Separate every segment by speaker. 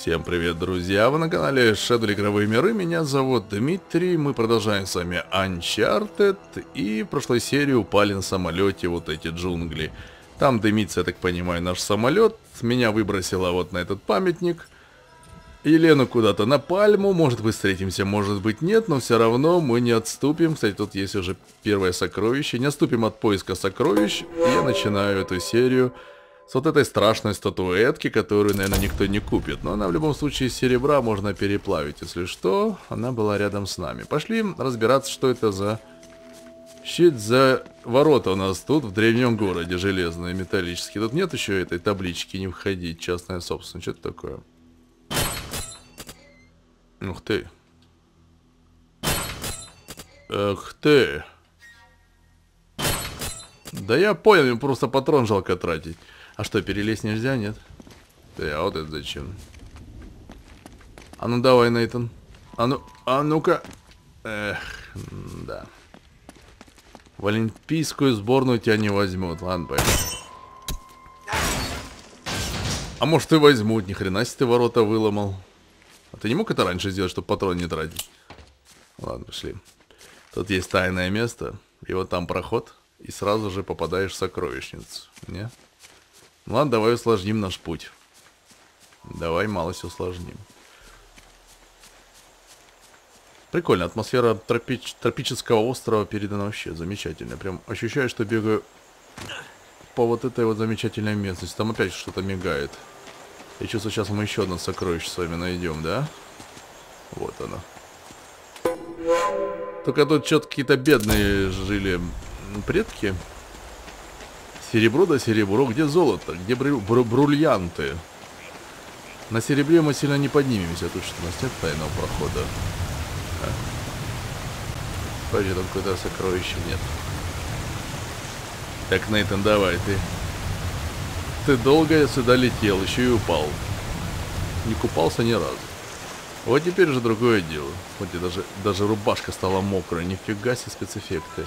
Speaker 1: Всем привет, друзья! Вы на канале Shadow Игровые миры. Меня зовут Дмитрий. Мы продолжаем с вами Uncharted. И в прошлой серии упали на самолете вот эти джунгли. Там дымится, я так понимаю, наш самолет. Меня выбросило вот на этот памятник. Елену куда-то на пальму. Может быть встретимся, может быть нет. Но все равно мы не отступим. Кстати, тут есть уже первое сокровище. Не отступим от поиска сокровищ. И я начинаю эту серию с вот этой страшной статуэтки, которую, наверное, никто не купит. Но она в любом случае из серебра можно переплавить. Если что, она была рядом с нами. Пошли разбираться, что это за щит за ворота у нас тут, в древнем городе, железные, металлические. Тут нет еще этой таблички «Не входить, частная собственность». Что это такое? Ух ты. Эх ты. Да я понял, мне просто патрон жалко тратить. А что, перелезть нельзя, нет? Ты, а вот это зачем? А ну давай, Нейтан. А ну, а ну-ка. Эх, да. В олимпийскую сборную тебя не возьмут. Ладно, поехали. А может и возьмут, ни хрена себе ты ворота выломал. А ты не мог это раньше сделать, чтобы патрон не тратить? Ладно, пошли. Тут есть тайное место, и вот там проход, и сразу же попадаешь в сокровищницу. Не? Ну ладно, давай усложним наш путь. Давай малость усложним. Прикольно, атмосфера тропич... тропического острова передана вообще замечательно. Прям ощущаю, что бегаю по вот этой вот замечательной местности. Там опять что-то мигает. Я чувствую, сейчас мы еще одно сокровище с вами найдем, да? Вот оно. Только тут что-то какие-то бедные жили предки. Серебро да серебро. Где золото? Где бру бру бриллианты? На серебре мы сильно не поднимемся. Тут что у нас нет тайного прохода. А? Там какое-то сокровище нет. Так, Нейтан, давай, ты... Ты долго сюда летел, еще и упал. Не купался ни разу. Вот теперь же другое дело. Вот и даже, даже рубашка стала мокрая. Нифига себе спецэффекты.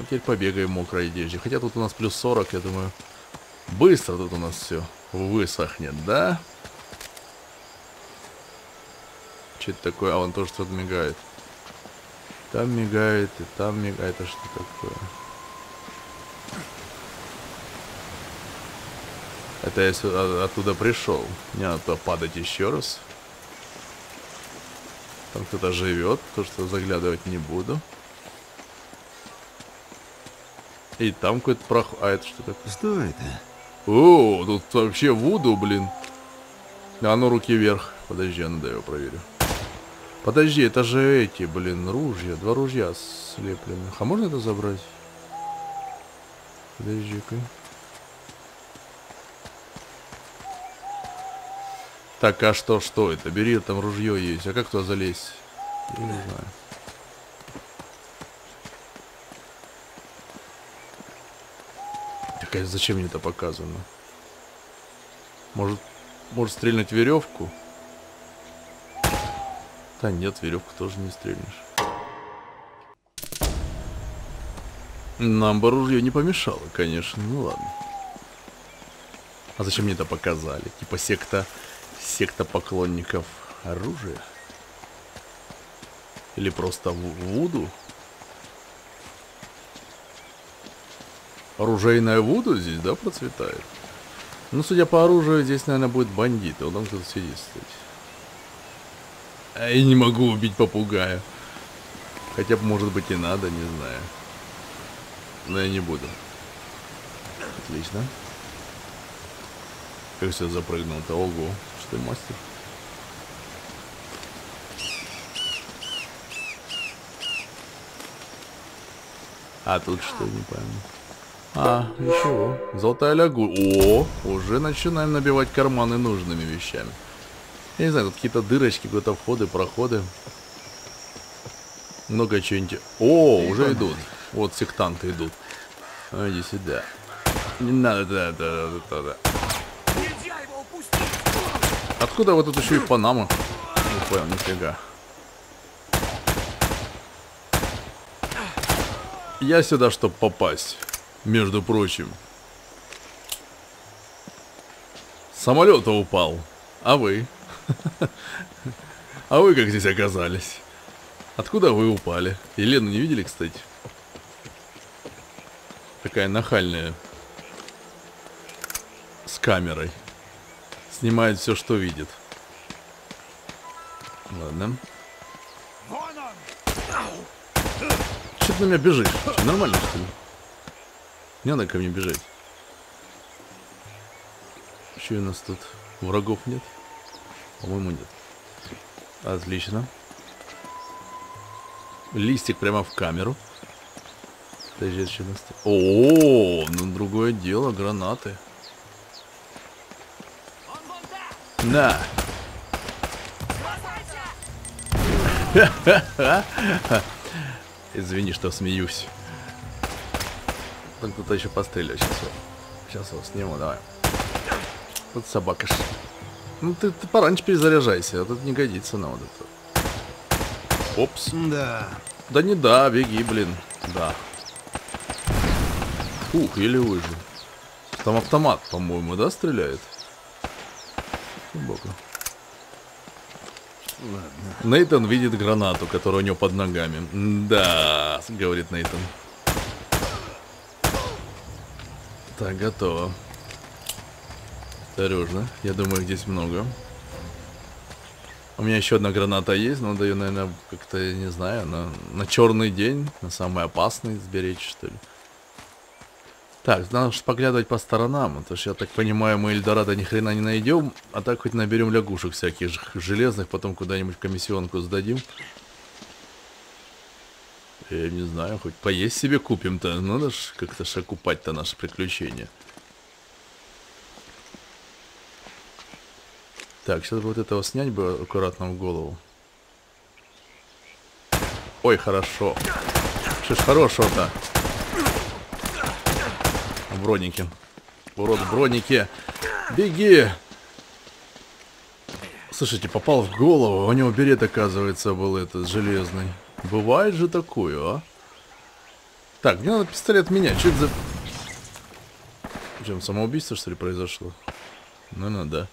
Speaker 1: Ну, теперь побегаем в мокрой одежде. Хотя тут у нас плюс 40, я думаю. Быстро тут у нас все высохнет, да? Что это такое? А, он тоже что-то мигает. Там мигает, и там мигает. А что такое? Это я сюда, оттуда пришел. Не надо туда падать еще раз. Там кто-то живет, то что заглядывать не буду. И там какой-то проход. А это что такое?
Speaker 2: Что это?
Speaker 1: О, тут вообще вуду, блин. А ну руки вверх. Подожди, я надо его проверю. Подожди, это же эти, блин, ружья. Два ружья слепленных. А можно это забрать? Подожди-ка. Так, а что, что это? Бери, там ружье есть. А как туда залезть? Я не знаю. Так, а зачем мне это показано? Может, может стрельнуть веревку? Да нет, веревку тоже не стрельнешь. Нам бы ружье не помешало, конечно. Ну ладно. А зачем мне это показали? Типа секта, секта поклонников оружия? Или просто вуду? Оружейная вуду здесь, да, процветает? Ну, судя по оружию, здесь, наверное, будет бандит. Он там кто-то сидит, кстати. А я не могу убить попугая. Хотя может быть, и надо, не знаю. Но я не буду. Отлично. Как все запрыгнул-то? Ого, что ты мастер. А тут что, не пойму. А, ничего. Золотая лягу. О, уже начинаем набивать карманы нужными вещами. Я не знаю, тут какие-то дырочки, какие-то входы, проходы. Много чего интересного. О, уже идут. Вот сектанты идут. А, иди сюда. Не надо, да, да, да, да, да. Откуда вот тут еще и Панама? Не понял, нифига. Я сюда, чтобы попасть. Между прочим. самолета упал. А вы? А вы как здесь оказались? Откуда вы упали? Елену не видели, кстати? Такая нахальная. С камерой. Снимает все, что видит. Ладно. Что ты на меня бежишь? Нормально, что ли? Не надо ко мне бежать. Что у нас тут? Врагов нет? По-моему, нет. Отлично. Листик прямо в камеру. Подожди, что у нас тут? О, ну другое дело, гранаты. На. Извини, что смеюсь. Так тут еще пострелю. Сейчас его, сейчас его сниму, давай. Тут собака. Ну ты, ты пораньше перезаряжайся, а тут не годится на вот это. Опс.
Speaker 2: Да.
Speaker 1: Да не да, беги, блин. Да. Ух, еле выжил. Там автомат, по-моему, да, стреляет? Глубоко.
Speaker 2: Ладно.
Speaker 1: Нейтан видит гранату, которая у него под ногами. Да, говорит Нейтан. Так, готово. Осторожно. Я думаю, здесь много. У меня еще одна граната есть, но даю, наверное, как-то, не знаю, на, на черный день, на самый опасный сберечь, что ли. Так, надо же поглядывать по сторонам, потому что, я так понимаю, мы Эльдорадо ни хрена не найдем, а так хоть наберем лягушек всяких железных, потом куда-нибудь комиссионку сдадим. Я не знаю, хоть поесть себе купим-то, надо ж как-то ж окупать-то наше приключение. Так, сейчас бы вот этого снять бы аккуратно в голову. Ой, хорошо. Что ж хорошего-то? В бронике. Урод в бронике. Беги! Слушайте, попал в голову. У него берет, оказывается, был этот железный. Бывает же такое, а? Так, мне надо пистолет менять. Что это за... Чем, самоубийство, что ли, произошло? Ну-ну, да.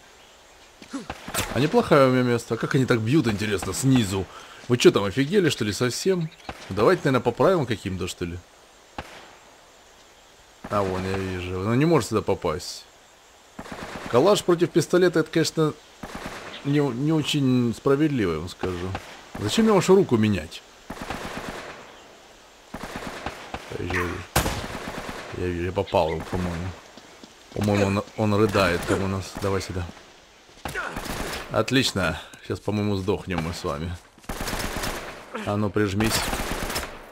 Speaker 1: А неплохое у меня место. А как они так бьют, интересно, снизу? Вы что там, офигели, что ли, совсем? Давайте, наверное, по правилам каким-то, что ли? А, вон, я вижу. Но не может сюда попасть. Калаш против пистолета, это, конечно, не, не очень справедливо, я вам скажу. Зачем мне вашу руку менять? Я я, попал, его, по-моему. По-моему, он, он рыдает там у нас. Давай сюда. Отлично. Сейчас, по-моему, сдохнем мы с вами. А ну, прижмись.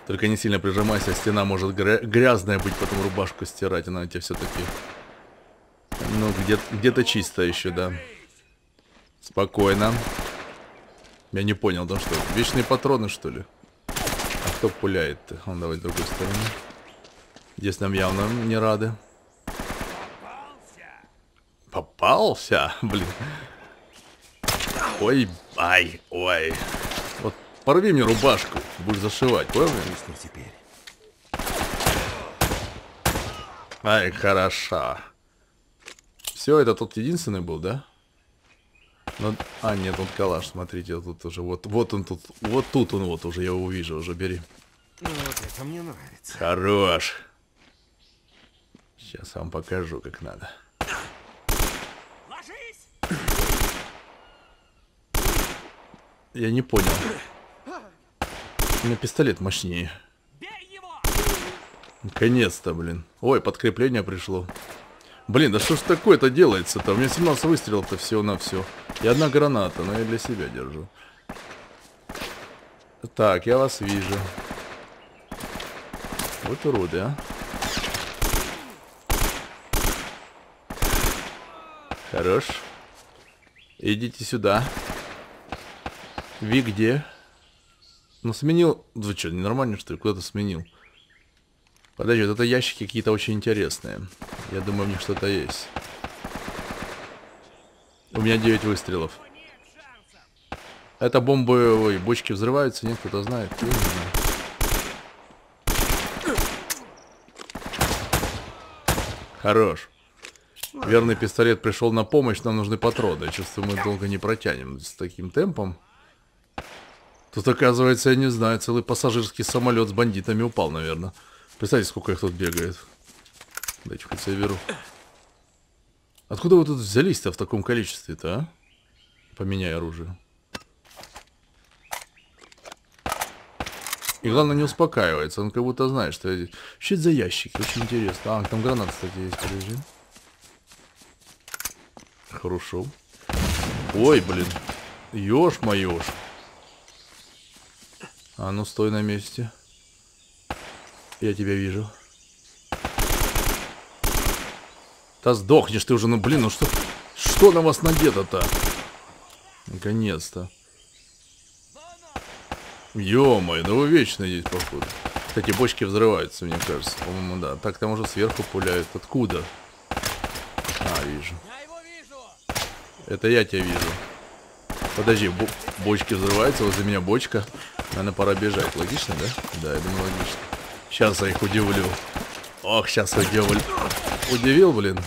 Speaker 1: Только не сильно прижимайся, стена может гря- грязная быть, потом рубашку стирать, она у тебя все-таки... Ну, где- где-то чисто еще, да. Спокойно. Я не понял, да что? Вечные патроны, что ли? Кто пуляет-то? Он давай с другой стороны. Здесь нам явно не рады. Попался? Блин. Ой, ай, ой. Вот порви мне рубашку, будешь зашивать, понял?
Speaker 2: Теперь.
Speaker 1: Ай, хороша. Все, это тот единственный был, да? Ну, а, нет, он калаш, смотрите, тут уже, вот, вот он тут, вот тут он вот уже, я его увижу, уже бери.
Speaker 2: Ну, вот это мне нравится.
Speaker 1: Хорош. Сейчас вам покажу, как надо.
Speaker 3: Ложись!
Speaker 1: Я не понял. У меня пистолет мощнее.
Speaker 3: Бей его!
Speaker 1: Наконец-то, блин. Ой, подкрепление пришло. Блин, да что ж такое-то делается-то? У меня 17 выстрелов-то всего на все. И одна граната, но я для себя держу. Так, я вас вижу. Вот уроды, а. Хорош. Идите сюда. Ви где? Ну, сменил... Вы что, ненормально, что ли? Куда-то сменил. Подожди, вот это ящики какие-то очень интересные. Я думаю, в них что-то есть. У меня 9 выстрелов. Это бомбы, ой, бочки взрываются, нет, кто-то знает? Хорош. Верный пистолет пришел на помощь, нам нужны патроны. Я чувствую, мы долго не протянем с таким темпом. Тут, оказывается, я не знаю, целый пассажирский самолет с бандитами упал, наверное. Представьте, сколько их тут бегает. Дайте хоть беру. Откуда вы тут взялись-то в таком количестве-то, а? Поменяй оружие. И главное, не успокаивается. Он как будто знает, что я здесь. Что это за ящики? Очень интересно. А, там гранат, кстати, есть. Подожди. Хорошо. Ой, блин. Ёж-моёж. А ну, стой на месте. Я тебя вижу. Да сдохнешь ты уже, ну блин, ну что... Что на вас надето-то? Наконец-то. Ё-моё, да вы вечно здесь, походу. Кстати, бочки взрываются, мне кажется. По-моему, да. Так там уже сверху пуляют. Откуда? А, вижу. Это я тебя вижу. Подожди, бочки взрываются, возле меня бочка. Наверное, пора бежать. Логично, да? Да, я думаю, логично. Сейчас я их удивлю. Ох, сейчас удивлю. Удивил, блин.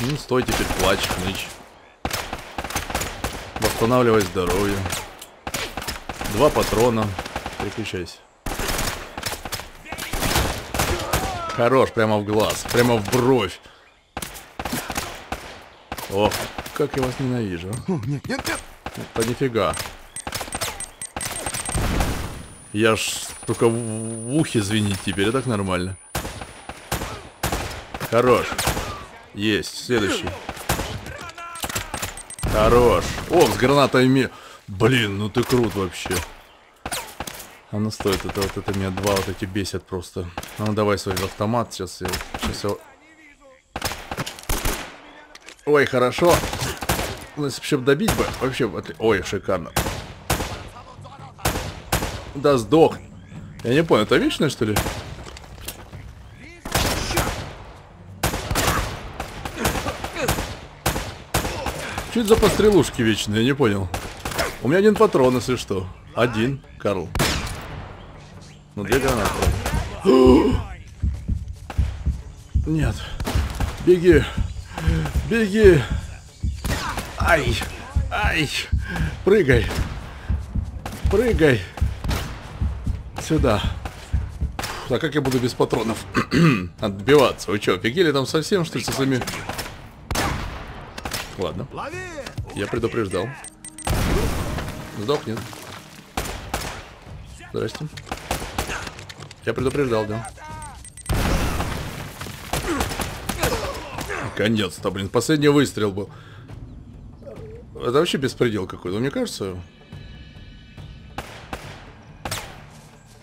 Speaker 1: Ну, стой теперь, плачь, хнычь. Восстанавливай здоровье. Два патрона. Переключайся. Хорош, прямо в глаз, прямо в бровь. Ох, как я вас ненавижу. Нет, нет, нет. Это нифига. Я ж только в ухе звенит теперь, и так нормально. Хорош. Есть, следующий. Хорош. О, с гранатами. Блин, ну ты крут вообще. А ну стоит это вот это меня два вот эти бесят просто. А ну давай свой автомат, сейчас я, сейчас я... Ой, хорошо. Ну, если бы добить бы, вообще, ой, шикарно. Да сдох. Я не понял, это вечное что ли? Это за пострелушки вечные, я не понял. У меня один патрон, если что. Один, Карл. Ну, две гранаты. Нет. Беги. Беги. Ай. Ай. Прыгай. Прыгай. Сюда. А как я буду без патронов отбиваться? Вы что, офигели там совсем, что ли, со своими Ладно. Я предупреждал. Сдохнет. Здрасте. Я предупреждал, да. Конец-то, блин. Последний выстрел был. Это вообще беспредел какой-то, мне кажется.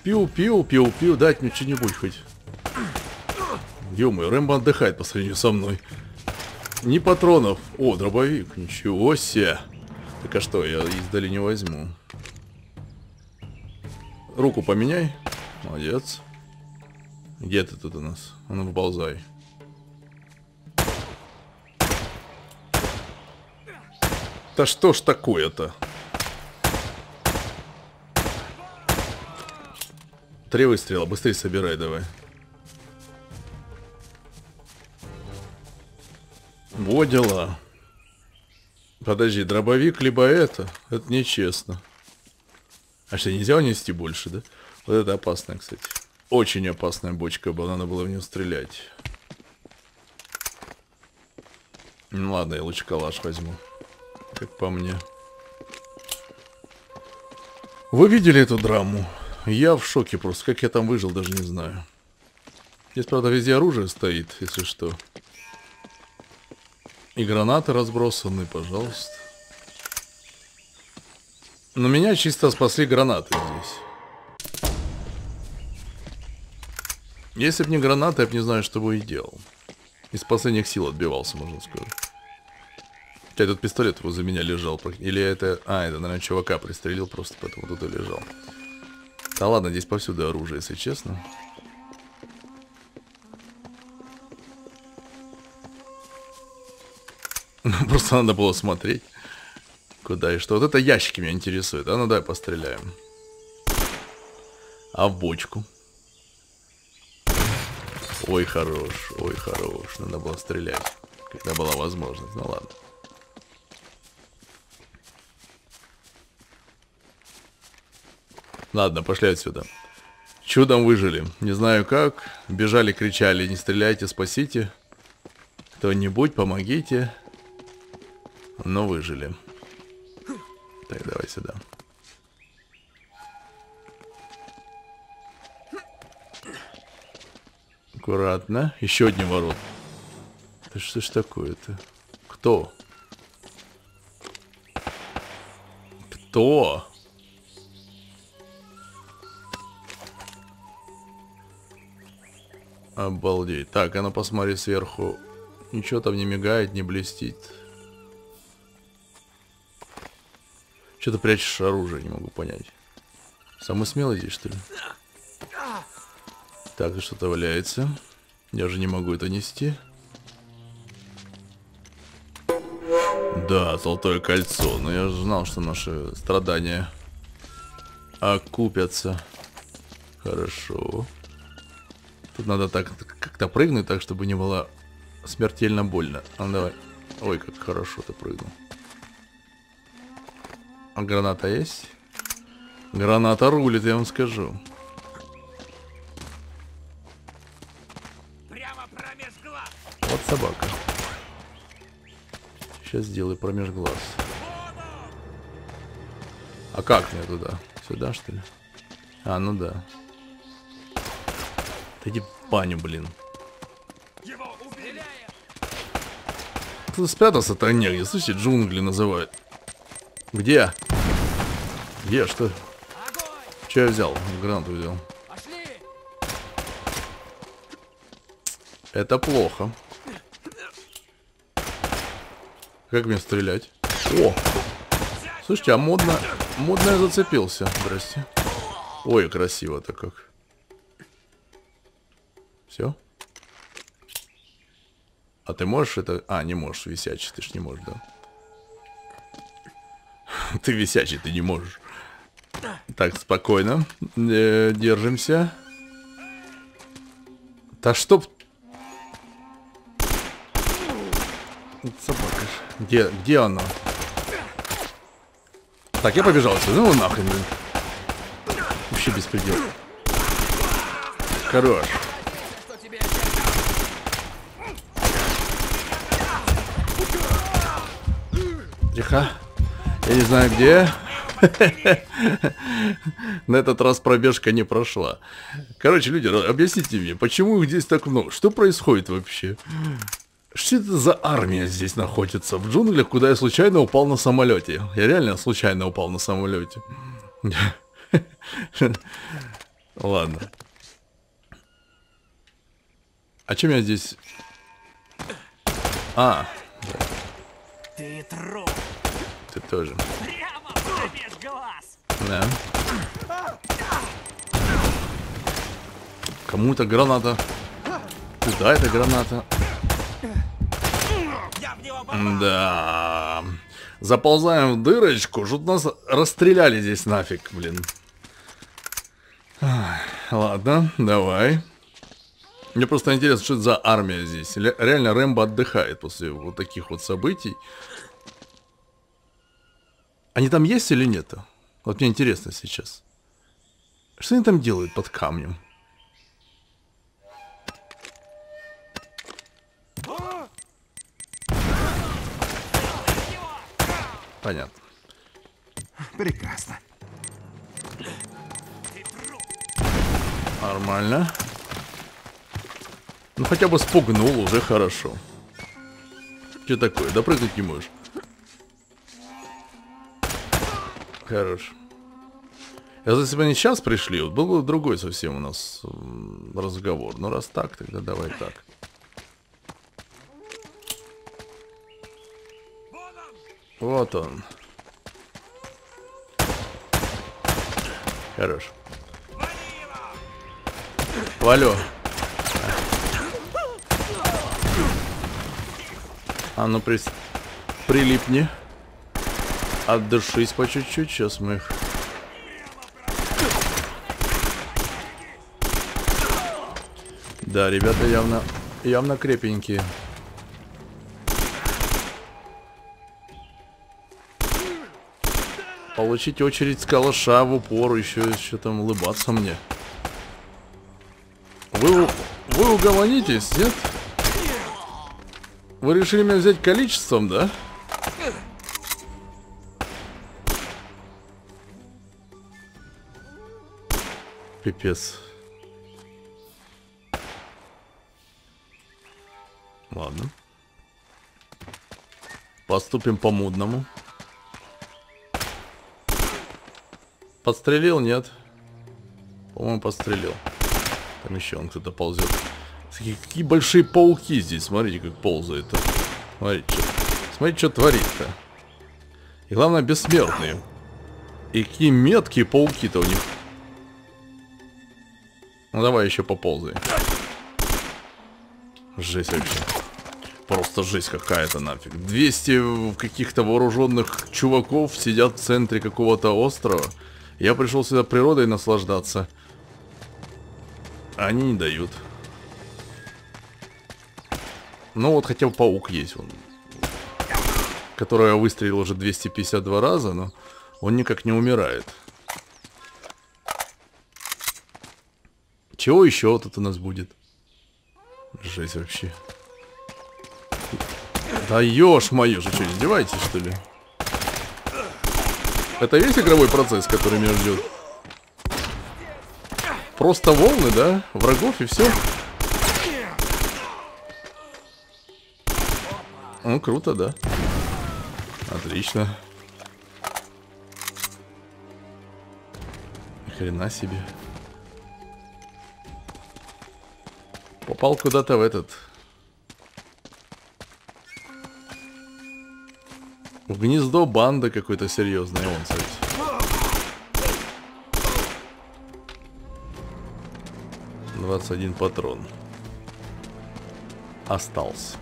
Speaker 1: Пиу, пиу, пиу, пиу, дать мне что-нибудь хоть. ё Рэмбо отдыхает по сравнению со мной. Ни патронов. О, дробовик. Ничего себе. Так а что, я издали не возьму. Руку поменяй. Молодец. Где ты тут у нас? А ну, выползай. Да что ж такое-то? Три выстрела, быстрее собирай давай. Во дела. Подожди, дробовик либо это? Это нечестно. А что, нельзя унести больше, да? Вот это опасная, кстати. Очень опасная бочка была, надо было в нее стрелять. Ну ладно, я лучше калаш возьму. Как по мне. Вы видели эту драму? Я в шоке просто. Как я там выжил, даже не знаю. Здесь, правда, везде оружие стоит, если что. И гранаты разбросаны, пожалуйста. Но меня чисто спасли гранаты здесь. Если бы не гранаты, я бы не знаю, что бы и делал. Из последних сил отбивался, можно сказать. Этот пистолет возле меня лежал. Или это... А, это, наверное, чувака пристрелил просто, поэтому тут и лежал. Да ладно, здесь повсюду оружие, если честно. Просто надо было смотреть, куда и что. Вот это ящики меня интересуют. А ну дай постреляем. А в бочку? Ой, хорош, ой, хорош. Надо было стрелять, когда была возможность. Ну ладно. Ладно, пошли отсюда. Чудом выжили. Не знаю как. Бежали, кричали, не стреляйте, спасите. Кто-нибудь, помогите. Но выжили. Так, давай сюда. Аккуратно. Еще один ворот. Это что ж такое-то? Кто? Кто? Обалдеть. Так, а ну посмотри сверху. Ничего там не мигает, не блестит. Что ты прячешь оружие, не могу понять. Самый смелый здесь, что ли? Так, что-то валяется. Я же не могу это нести. Да, золотое кольцо. Но я же знал, что наши страдания окупятся. Хорошо. Тут надо так как-то прыгнуть, так, чтобы не было смертельно больно. А ну давай. Ой, как хорошо ты прыгнул. А граната есть? Граната рулит, я вам скажу. Вот собака. Сейчас сделаю промеж глаз. А как мне туда? Сюда, что ли? А, ну да. Иди баню, блин. Ты спрятался-то негде. Слушайте, джунгли называют. Где? Где, что? Че я взял? Гранату взял. Это плохо. Как мне стрелять? О! Слушайте, а модно... Модно я зацепился. Здрасте. Ой, красиво-то как. Все? А ты можешь это... А, не можешь, висячий, ты ж не можешь, да? Ты висячий, ты не можешь. Так, спокойно. Э, держимся. Да чтоб... Собака ж. Где, где она? Так, я побежал отсюда. Ну нахрен, блин. Вообще беспредел. Хорош. Тихо. Я не знаю где. На этот раз пробежка не прошла. Короче, люди, объясните мне, почему их здесь так много? Что происходит вообще? Что это за армия здесь находится? В джунглях, куда я случайно упал на самолете. Я реально случайно упал на самолете. Ладно. А чем я здесь... А,
Speaker 3: ты труп.
Speaker 1: Ты тоже. Да. Кому-то граната. Куда эта граната? Да. Заползаем в дырочку. Что нас расстреляли здесь нафиг, блин. Ладно, давай. Мне просто интересно, что это за армия здесь. Ре- Реально Рэмбо отдыхает после вот таких вот событий. Они там есть или нет? Вот мне интересно сейчас. Что они там делают под камнем? Понятно.
Speaker 2: Прекрасно.
Speaker 1: Нормально. Ну хотя бы спугнул, уже хорошо. Что такое? Допрыгнуть не можешь. Хорош. Если бы они сейчас пришли, вот был бы другой совсем у нас разговор. Ну раз так, тогда давай так. Вот он. Хорош. Валю. А ну при... прилипни. Отдышись по чуть-чуть, сейчас мы их... Да, ребята явно, явно крепенькие. Получить очередь с калаша в упор, еще, еще там улыбаться мне. Вы, вы угомонитесь, нет? Вы решили меня взять количеством, да? Пипец. Ладно. Поступим по-мудному. Подстрелил, нет? По-моему, подстрелил. Там еще он кто-то ползет. Какие, какие большие пауки здесь. Смотрите, как ползает. -то. Смотрите, что, смотрите, что творит-то. И главное, бессмертные. И какие меткие пауки-то у них. Ну, давай еще поползай. Жесть вообще. Просто жесть какая-то нафиг. 200 каких-то вооруженных чуваков сидят в центре какого-то острова. Я пришел сюда природой наслаждаться. Они не дают. Ну вот хотя бы паук есть. Он, который я выстрелил уже 252 раза, но он никак не умирает. Чего еще тут у нас будет? Жесть вообще. Да ешь мою же, что, издеваетесь, что ли? Это весь игровой процесс, который меня ждет? Просто волны, да? Врагов и все? Ну, круто, да. Отлично. Хрена себе. Попал куда-то в этот В гнездо банда какой-то серьезный, он, кстати. Двадцать один патрон. Остался.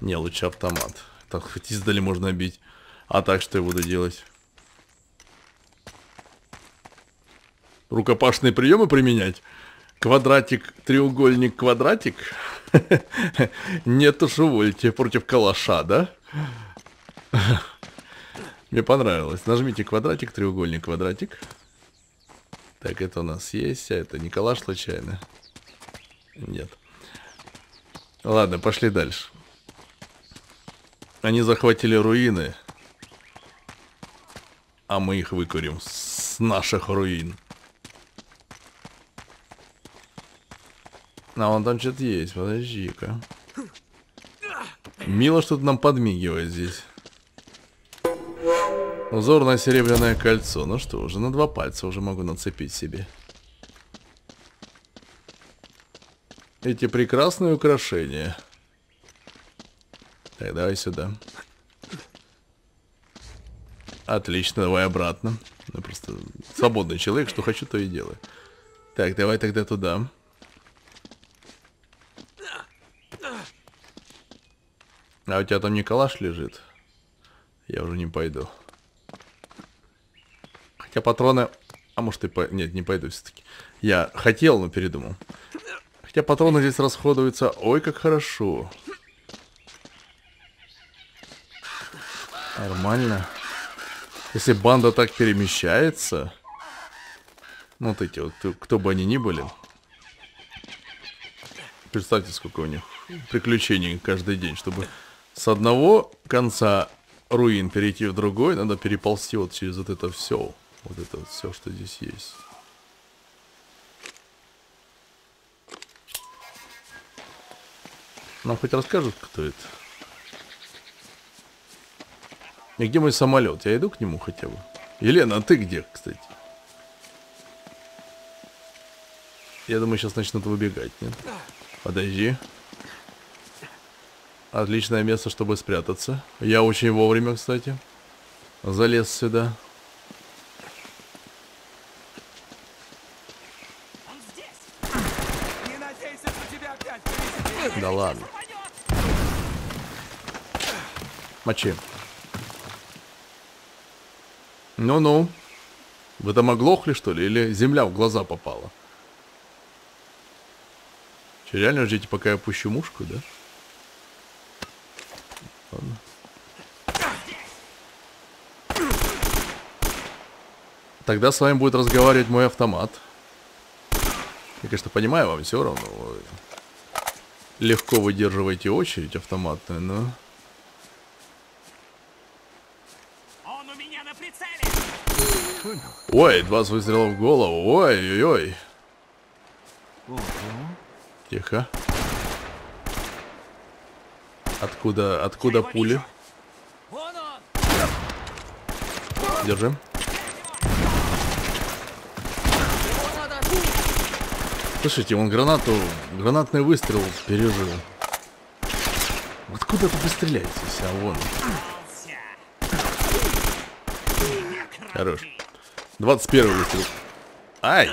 Speaker 1: Не, лучше автомат. Так хоть издали можно бить. А так что я буду делать? Рукопашные приемы применять? Квадратик, треугольник, квадратик? Нет уж, увольте, против калаша, да? Мне понравилось. Нажмите квадратик, треугольник, квадратик. Так, это у нас есть, а это не калаш случайно? Нет. Ладно, пошли дальше. Они захватили руины. А мы их выкурим с наших руин. А вон там что-то есть, подожди-ка. Мило что-то нам подмигивает здесь. Узорное серебряное кольцо. Ну что, уже на два пальца уже могу нацепить себе. Эти прекрасные украшения. Так, давай сюда. Отлично, давай обратно. Я просто свободный человек, что хочу, то и делаю. Так, давай тогда туда. А у тебя там не калаш лежит? Я уже не пойду. Хотя патроны... А может и по... Нет, не пойду все-таки. Я хотел, но передумал. Хотя патроны здесь расходуются... Ой, как хорошо. Нормально. Если банда так перемещается... Ну, вот эти вот, кто бы они ни были. Представьте, сколько у них приключений каждый день, чтобы с одного конца руин перейти в другой, надо переползти вот через вот это все. Вот это вот все, что здесь есть. Нам хоть расскажут, кто это? И где мой самолет? Я иду к нему хотя бы. Елена, а ты где, кстати? Я думаю, сейчас начнут выбегать, нет? Подожди. Отличное место, чтобы спрятаться. Я очень вовремя, кстати. Залез сюда. Да ладно. Мочи. Ну-ну. Вы там оглохли, что ли? Или земля в глаза попала? Че, реально ждите, пока я пущу мушку, да? Ладно. Тогда с вами будет разговаривать мой автомат. Я, конечно, понимаю, вам все равно. Вы легко выдерживаете очередь автоматную, но...
Speaker 3: Он у меня на прицеле!
Speaker 1: Ой, 20 выстрелов в голову. Ой-ой-ой. Тихо. Откуда, откуда пули?
Speaker 3: вижу. Вон он!
Speaker 1: Держим. Слушайте, он гранату, гранатный выстрел пережил. Откуда тут вы стреляетесь? А вон. Хорош. 21 выстрел. Ай!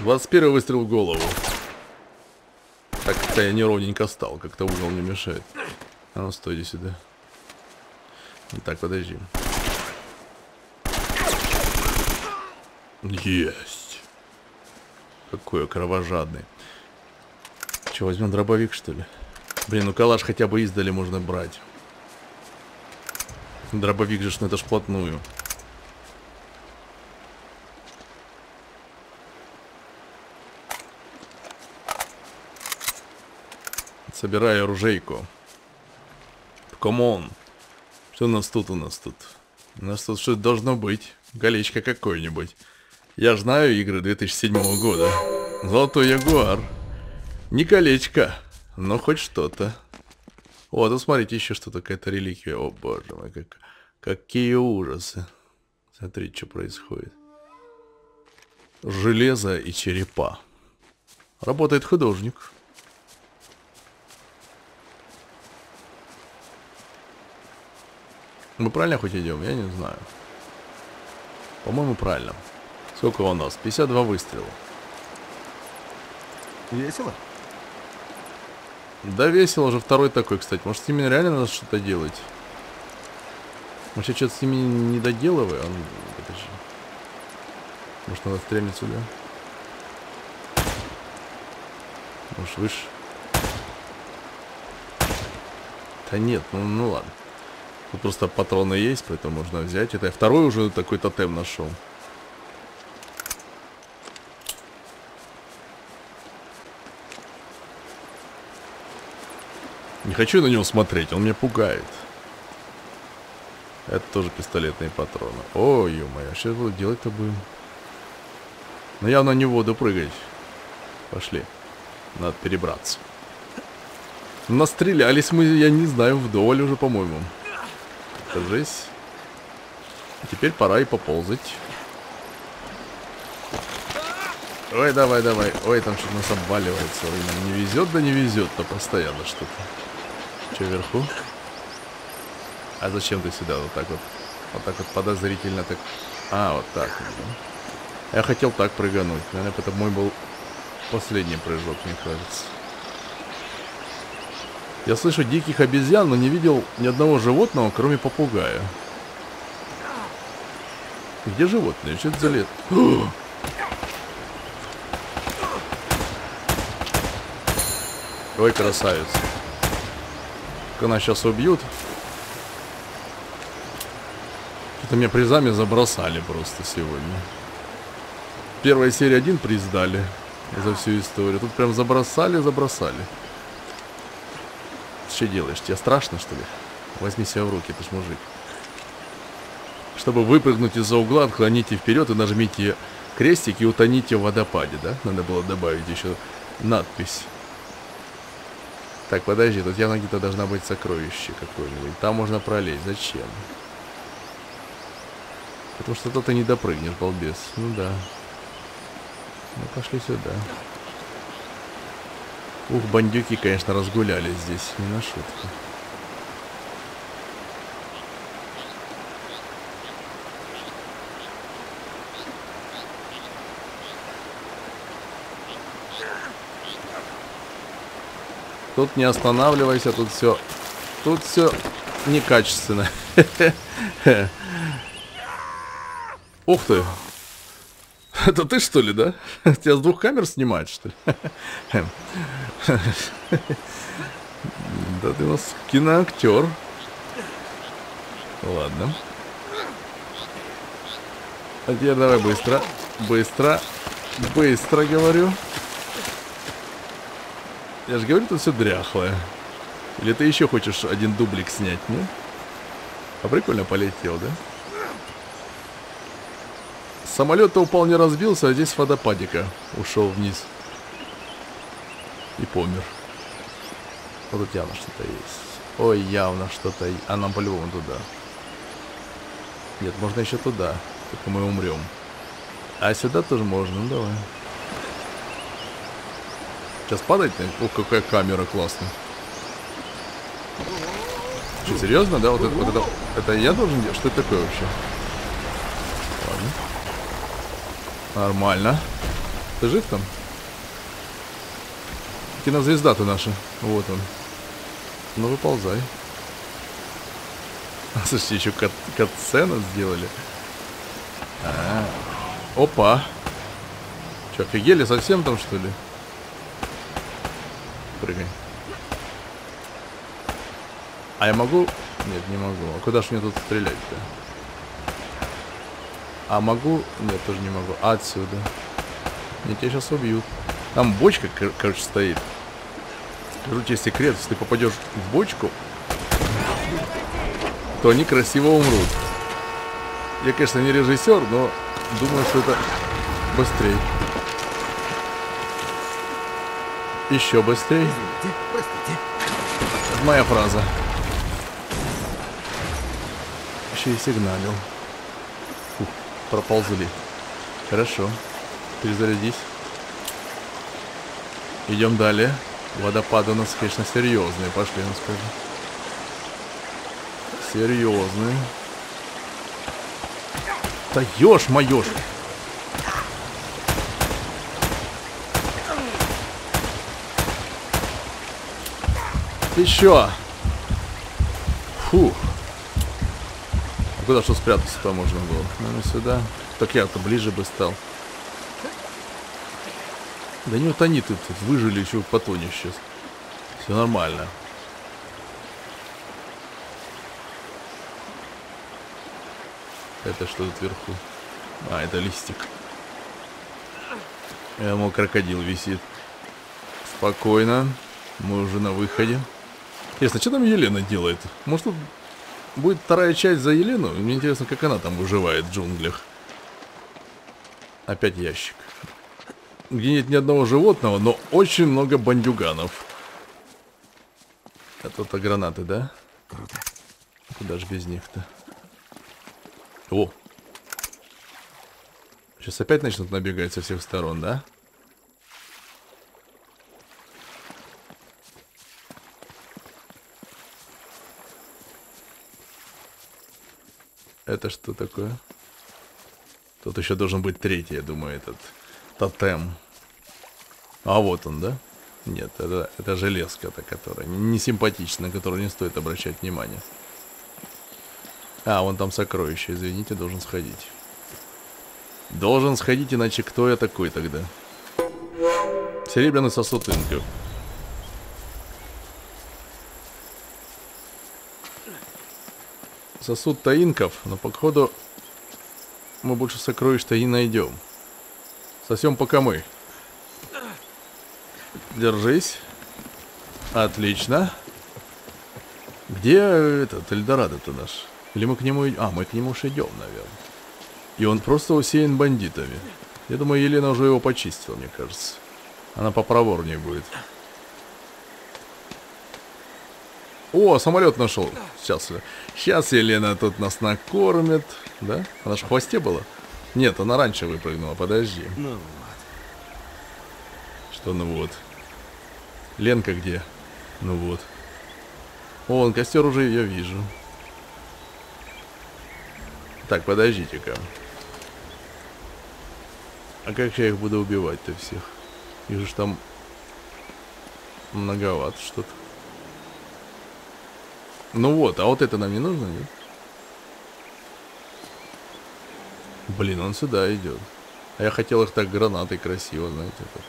Speaker 1: 21 выстрел в голову. Так как-то я неровненько стал, как-то угол не мешает. А ну, стой, иди сюда. Так, подожди. Есть. Какой кровожадный. Че, возьмем дробовик, что ли? Блин, ну калаш хотя бы издали можно брать. Дробовик же, ну это ж вплотную. Собираю оружейку. Come on. Что у нас тут у нас тут? У нас тут что-то должно быть. Колечко какое-нибудь. Я знаю игры 2007 года. Золотой Ягуар. Не колечко, но хоть что-то. О, тут смотрите, еще что-то, какая-то реликвия. О, боже мой, как... какие ужасы. Смотрите, что происходит. Железо и черепа. Работает художник. Мы правильно хоть идем? Я не знаю. По-моему, правильно. Сколько у нас? 52 выстрела.
Speaker 2: Весело?
Speaker 1: Да весело же второй такой, кстати. Может, с ними реально надо что-то делать? Мы сейчас что-то с ними не доделываем? Он... Подожди. Может, надо стрельнуть сюда? Может, выше? Да нет, ну, ну ладно. Тут просто патроны есть, поэтому можно взять. Это я второй уже такой тотем нашел. Не хочу на него смотреть, он меня пугает. Это тоже пистолетные патроны. Ой, ё-моё, сейчас буду делать-то будем. Но явно не в воду прыгать. Пошли. Надо перебраться. Настрелялись мы, я не знаю, вдоволь уже, по-моему. Держись. Теперь пора и поползать. Ой, давай, давай. Ой, там что-то нас обваливается. Ой, нам не везет, да не везет-то постоянно что-то. Че, вверху? А зачем ты сюда вот так вот? Вот так вот подозрительно так... А, вот так. Я хотел так прыгануть. Наверное, это мой был последний прыжок, мне кажется. Я слышу диких обезьян, но не видел ни одного животного, кроме попугая. Где животные? Что это за лет? Ой, красавец. Как она сейчас убьют. Это меня призами забросали просто сегодня. Первая серия один приз дали за всю историю. Тут прям забросали, забросали. Что делаешь? Тебе страшно, что ли? Возьми себя в руки, ты ж мужик. Чтобы выпрыгнуть из-за угла, отклоните вперед и нажмите крестик и утоните в водопаде, да? Надо было добавить еще надпись. Так, подожди, тут явно где-то должна быть сокровище какое-нибудь. Там можно пролезть. Зачем? Потому что тут ты не допрыгнешь, балбес. Ну да. Ну, пошли сюда. Ух, бандюки, конечно, разгулялись здесь. Не на шутку. Тут не останавливайся, тут все... Тут все некачественно. Ух ты. Это ты что ли, да? Тебя с двух камер снимают, что ли? Да ты у нас киноактер. Ладно. А теперь давай быстро. Быстро. Быстро говорю. Я же говорю, тут все дряхлое. Или ты еще хочешь один дублик снять, не? А прикольно полетел, да? Самолет-то упал, не разбился, а здесь водопадика ушел вниз. И помер. Вот тут явно что-то есть. Ой, явно что-то... А нам по-любому туда. Нет, можно еще туда. Только мы умрем. А сюда тоже можно, ну давай. Сейчас падать? Ох, какая камера классная. Что, серьезно, да? Вот это, вот это, это я должен делать? Что это такое вообще? Ладно. Нормально. Ты жив там? Кинозвезда ты наша. Вот он. Ну, выползай. Слушайте, еще кат катсцену сделали. А -а -а. Опа. Че, офигели совсем там, что ли? Прыгай. А я могу... Нет, не могу. А куда ж мне тут стрелять-то? А могу... Нет, тоже не могу. А отсюда. Нет, тебя сейчас убьют. Там бочка, кор короче, стоит. Скажу тебе секрет, если ты попадешь в бочку, то они красиво умрут. Я, конечно, не режиссер, но думаю, что это быстрее. Еще быстрее. Моя фраза. Еще и сигналил. Фух, проползли. Хорошо. Перезарядись. Идем далее. Водопады у нас, конечно, серьезные. Пошли, ну скажи. Серьезные. Да ешь моешь. Еще. Фух. А куда что спрятаться-то можно было? Наверное, сюда. Так я-то ближе бы стал. Да не утони ты тут, выжили еще потонешь сейчас. Все нормально. Это что тут вверху? А, это листик. Я думал, крокодил висит. Спокойно. Мы уже на выходе. Интересно, что там Елена делает? Может, тут будет вторая часть за Елену? Мне интересно, как она там выживает в джунглях. Опять ящик где нет ни одного животного, но очень много бандюганов. Это-то гранаты, да?
Speaker 2: Круто.
Speaker 1: Куда же без них-то? О! Сейчас опять начнут набегать со всех сторон, да? Это что такое? Тут еще должен быть третий, я думаю, этот тотем. А вот он, да? Нет, это, это железка-то, которая не симпатичная, на которую не стоит обращать внимание. А, вон там сокровище, извините, должен сходить. Должен сходить, иначе кто я такой тогда? Серебряный сосуд инков. Сосуд таинков, но походу мы больше сокровищ-то и найдем. Сосем пока мы. Держись. Отлично. Где этот Эльдорадо-то наш? Или мы к нему... А, мы к нему уж идем, наверное. И он просто усеян бандитами. Я думаю, Елена уже его почистила, мне кажется. Она попроворнее будет. О, самолет нашел. Сейчас, сейчас Елена тут нас накормит. Да? Она же в хвосте была? Нет, она раньше выпрыгнула, подожди.
Speaker 2: Ну вот.
Speaker 1: Что ну вот? Ленка где? Ну вот. О, он костер уже я вижу. Так, подождите-ка. А как я их буду убивать-то всех? Вижу, что там многовато что-то. Ну вот, а вот это нам не нужно, нет? Блин, он сюда идет. А я хотел их так гранатой красиво, знаете. Так.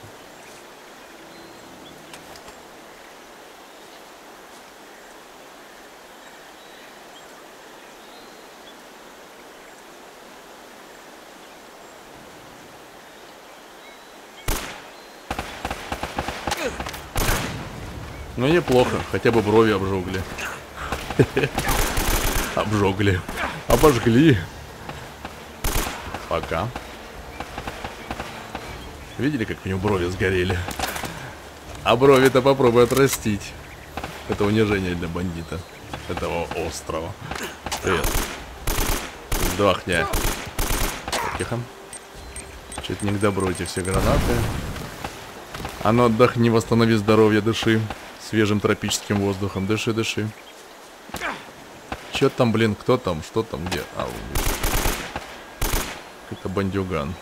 Speaker 1: Ну неплохо, хотя бы брови обжогли. Обжогли. Обожгли. Пока. Видели, как у него брови сгорели? А брови-то попробуй отрастить. Это унижение для бандита. Этого острова. Привет. Сдохня. Тихо. Чуть не к добру эти все гранаты. А ну отдохни, восстанови здоровье, дыши. Свежим тропическим воздухом. Дыши, дыши. Чё там, блин, кто там, что там, где? А, Это бандюган.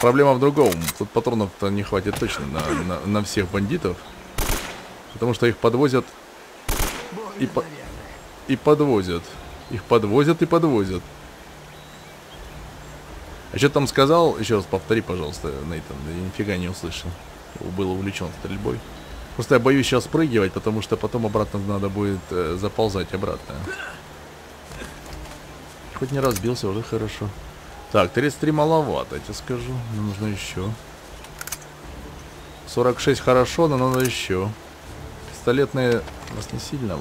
Speaker 1: Проблема в другом. Тут патронов-то не хватит точно на, на, на всех бандитов. Потому что их подвозят и, по и подвозят. Их подвозят и подвозят. А что там сказал? Еще раз повтори, пожалуйста, Нейтан. Я нифига не услышал. Был увлечен стрельбой. Просто я боюсь сейчас прыгивать, потому что потом обратно надо будет э, заползать обратно. Хоть не разбился, уже хорошо. Так, 33 маловато, я тебе скажу. Мне нужно еще. 46 хорошо, но надо еще. Пистолетные нас не сильно.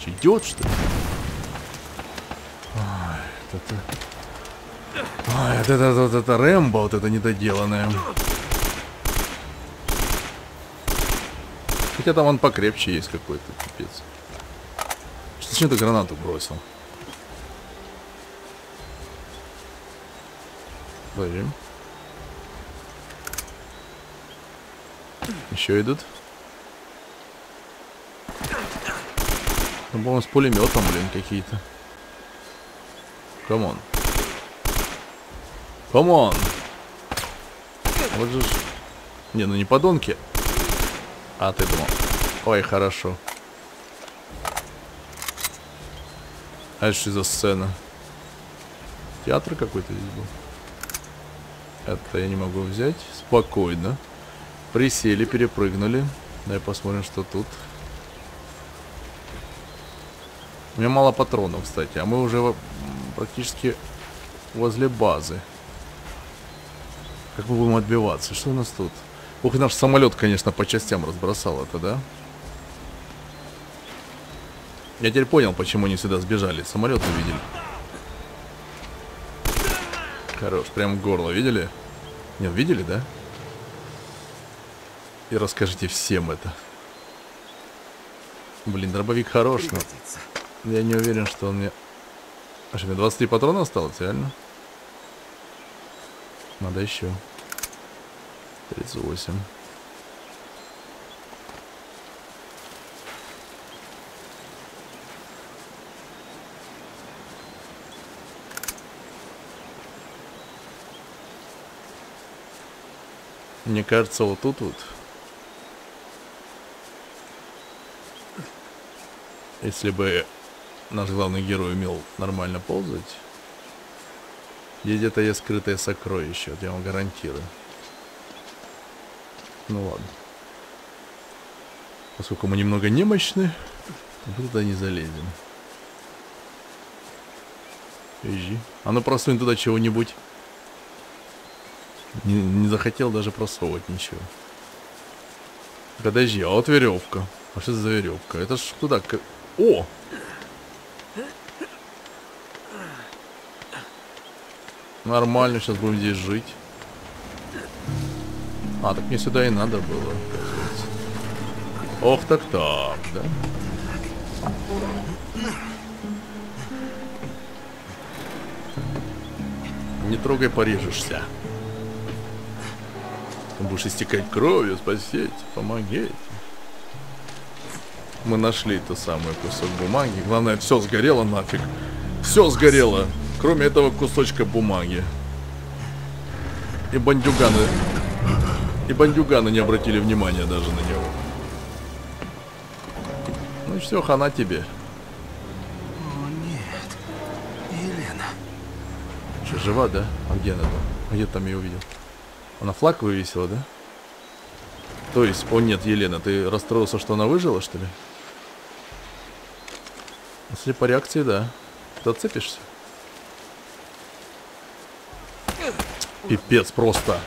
Speaker 1: Что, идет, что ли? Ой, это... Ой, это, это, это, это Рэмбо, вот это недоделанное. Хотя там он покрепче есть какой-то, пипец. Зачем ты гранату бросил? Подожди. Еще идут. Ну, по-моему, с пулеметом, блин, какие-то. Come on. Come on. Вот же. Не, ну не подонки. А, ты думал. Ой, хорошо. А что за сцена? Театр какой-то здесь был. Это я не могу взять. Спокойно. Присели, перепрыгнули. Давай посмотрим, что тут. У меня мало патронов, кстати. А мы уже практически возле базы. Как мы будем отбиваться? Что у нас тут? Ух, наш самолет, конечно, по частям разбросал это, да? Я теперь понял, почему они сюда сбежали. Самолет увидели. Хорош, прям горло, видели? Нет, видели, да? И расскажите всем это. Блин, дробовик хорош, но я не уверен, что он мне... А что, мне 23 патрона осталось, реально? Надо еще. 38. Мне кажется, вот тут вот. Если бы наш главный герой умел нормально ползать, где-то есть скрытое сокровище, вот я вам гарантирую. Ну ладно. Поскольку мы немного немощны, мы туда не залезем. Ежи. А ну просунь туда чего-нибудь. Не, не захотел даже просовывать ничего. Подожди, а вот веревка. А что за веревка? Это ж туда... О! Нормально, сейчас будем здесь жить. А, так мне сюда и надо было, Ох, так так, да? Не трогай, порежешься. Будешь истекать кровью, спасите, помогите. Мы нашли ту самую кусок бумаги. Главное, все сгорело нафиг. Все сгорело, кроме этого кусочка бумаги. И бандюганы и бандюганы не обратили внимания даже на него. Ну и все, хана тебе.
Speaker 2: О, нет. Елена.
Speaker 1: Что, жива, да? А где она там? А где ты там ее увидел? Она флаг вывесила, да? То есть, о нет, Елена, ты расстроился, что она выжила, что ли? Если по реакции, да. Ты отцепишься? Пипец просто.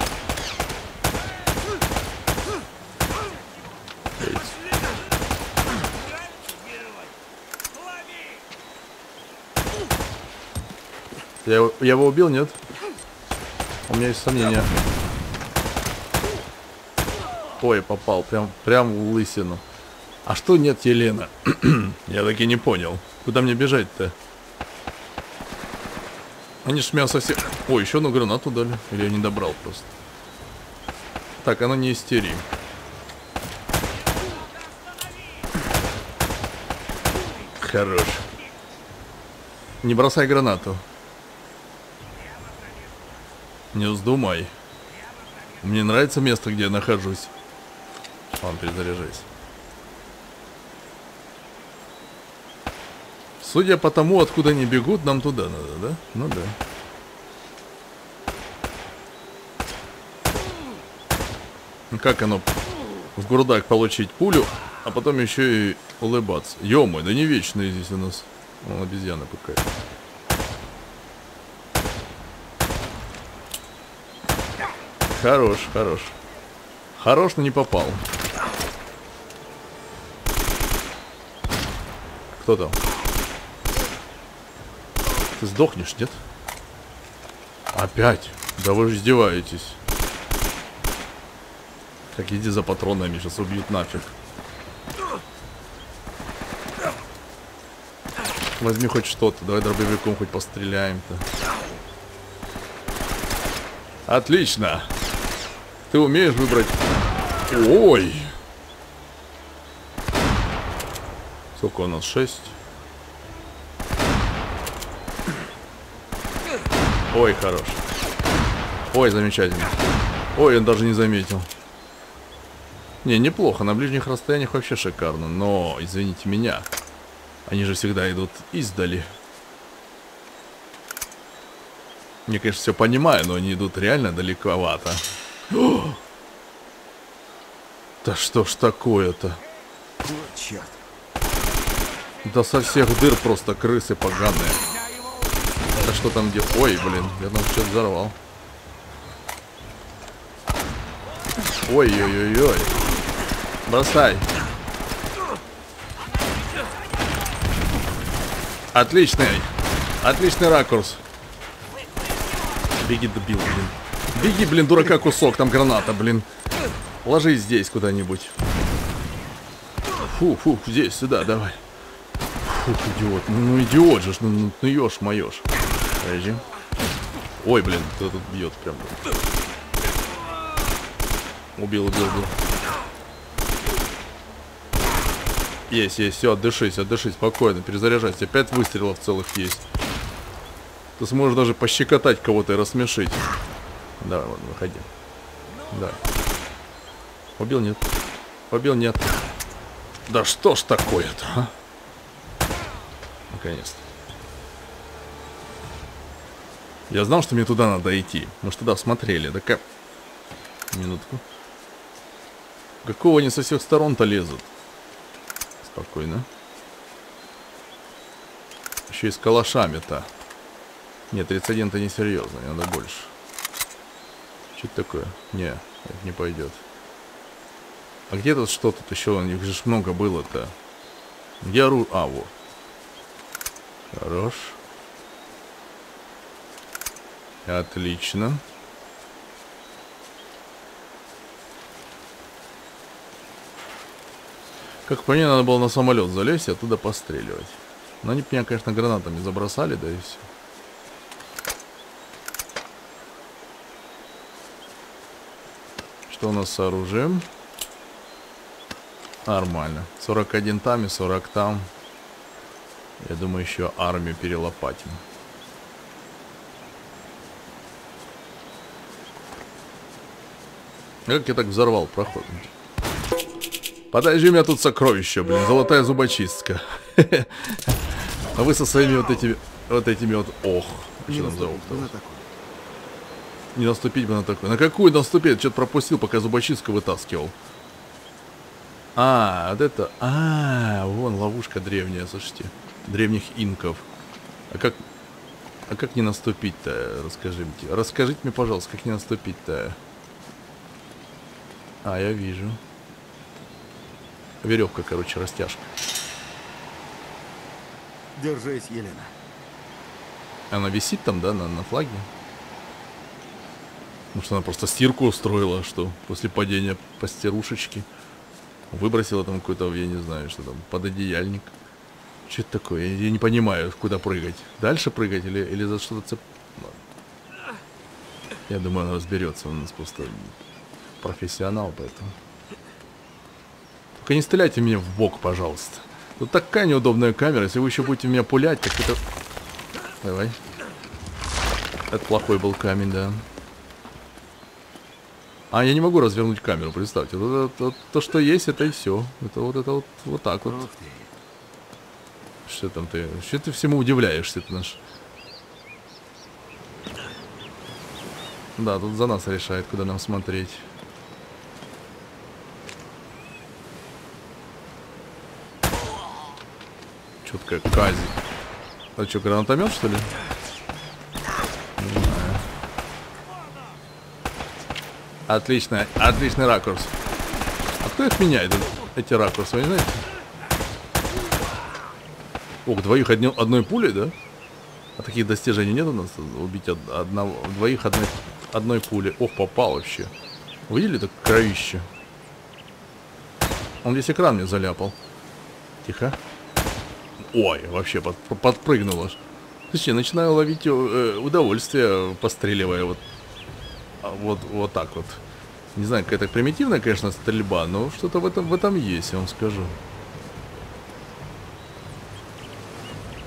Speaker 1: Я его, я его убил, нет? У меня есть сомнения. Ой, попал. Прям, прям в лысину. А что нет, Елена? я таки не понял. Куда мне бежать-то? Они ж меня совсем... Ой, еще одну гранату дали. Или я не добрал просто. Так, оно не истери. Хорош. Не бросай гранату. Не вздумай. Мне нравится место, где я нахожусь. Ладно, перезаряжайся. Судя по тому, откуда они бегут, нам туда надо, да? Ну да. Ну, как оно в грудак получить пулю, а потом еще и улыбаться. ё да не вечные здесь у нас. Вон обезьяна какая. Хорош, хорош. Хорош, но не попал. Кто там? Ты сдохнешь, нет? Опять? Да вы же издеваетесь. Так, иди за патронами, сейчас убьют нафиг. Возьми хоть что-то, давай дробовиком хоть постреляем-то. Отлично. Ты умеешь выбрать... Ой! Сколько у нас? Шесть? Ой, хорош. Ой, замечательно. Ой, он даже не заметил. Не, неплохо. На ближних расстояниях вообще шикарно. Но, извините меня. Они же всегда идут издали. Не, конечно, все понимаю, но они идут реально далековато. О! Да что ж такое-то?
Speaker 2: черт.
Speaker 1: Да со всех дыр просто крысы поганые. Да что там где? Ой, блин, я там что-то взорвал. Ой-ой-ой-ой. Бросай. Отличный. Отличный ракурс. Беги, добил, блин. Беги, блин, дурака, кусок, там граната, блин. Ложись здесь куда-нибудь. Фу, фу, здесь, сюда, давай. Фу, идиот. Ну, ну идиот же, ну, ну, ну ешь, моешь. Подожди. Ой, блин, кто тут бьет прям. Убил, убил, убил. Есть, есть, все, отдышись, отдышись, спокойно, перезаряжайся. Пять выстрелов целых есть. Ты сможешь даже пощекотать кого-то и рассмешить. Давай, ладно, выходи. Да. Убил, нет. Убил, нет. Да что ж такое-то, а? Наконец-то. Я знал, что мне туда надо идти. Мы же туда смотрели. Да как... Минутку. Какого они со всех сторон-то лезут? Спокойно. Еще и с калашами-то. Нет, 31-то несерьезно, надо больше. Что это такое? Не, это не пойдет. А где тут что тут еще? У них же много было-то. Где ору... А, вот. Хорош. Отлично. Как по мне, надо было на самолет залезть и оттуда постреливать. Но они меня, конечно, гранатами забросали, да и все. Что у нас с оружием? Нормально. 41 там и 40 там. Я думаю, еще армию перелопатим. Как я так взорвал проход? Подожди, у меня тут сокровище, блин. Золотая зубочистка. А вы со своими вот этими... Вот этими вот... Ох. Что там за ох Не наступить бы на такой. На какую наступить? Что-то пропустил, пока зубочистку вытаскивал. А, вот это... А, вон ловушка древняя, слушайте. Древних инков. А как... А как не наступить-то? Расскажите. Расскажите мне, пожалуйста, как не наступить-то? А, я вижу. Веревка, короче, растяжка.
Speaker 2: Держись, Елена.
Speaker 1: Она висит там, да, на, на флаге? Может, она просто стирку устроила, что после падения по стирушечке выбросила там какой-то, я не знаю, что там, пододеяльник. Что это такое? Я, не понимаю, куда прыгать. Дальше прыгать или, или за что-то цеп... Я думаю, она разберется. У нас просто профессионал, поэтому... Только не стреляйте мне в бок, пожалуйста. Тут такая неудобная камера. Если вы еще будете меня пулять, так это... Давай. Это плохой был камень, да. А, я не могу развернуть камеру, представьте. Это, вот, то, что есть, это и все. Это вот это вот, вот так вот. Что там ты? Что ты всему удивляешься, ты наш? Да, тут за нас решает, куда нам смотреть. Что такая кази? А что, гранатомет, что ли? Отлично, отличный ракурс. А кто их меняет, эти ракурсы, вы не знаете? Ох, двоих одни, одной пулей, да? А таких достижений нет у нас? Убить од, одного, двоих одной, одной пули. Ох, попал вообще. Вы видели так кровище? Он весь экран мне заляпал. Тихо. Ой, вообще под, подпрыгнул аж. Слушай, начинаю ловить э, удовольствие, постреливая вот, вот, вот так вот. Не знаю, какая-то примитивная, конечно, стрельба, но что-то в этом, в этом есть, я вам скажу.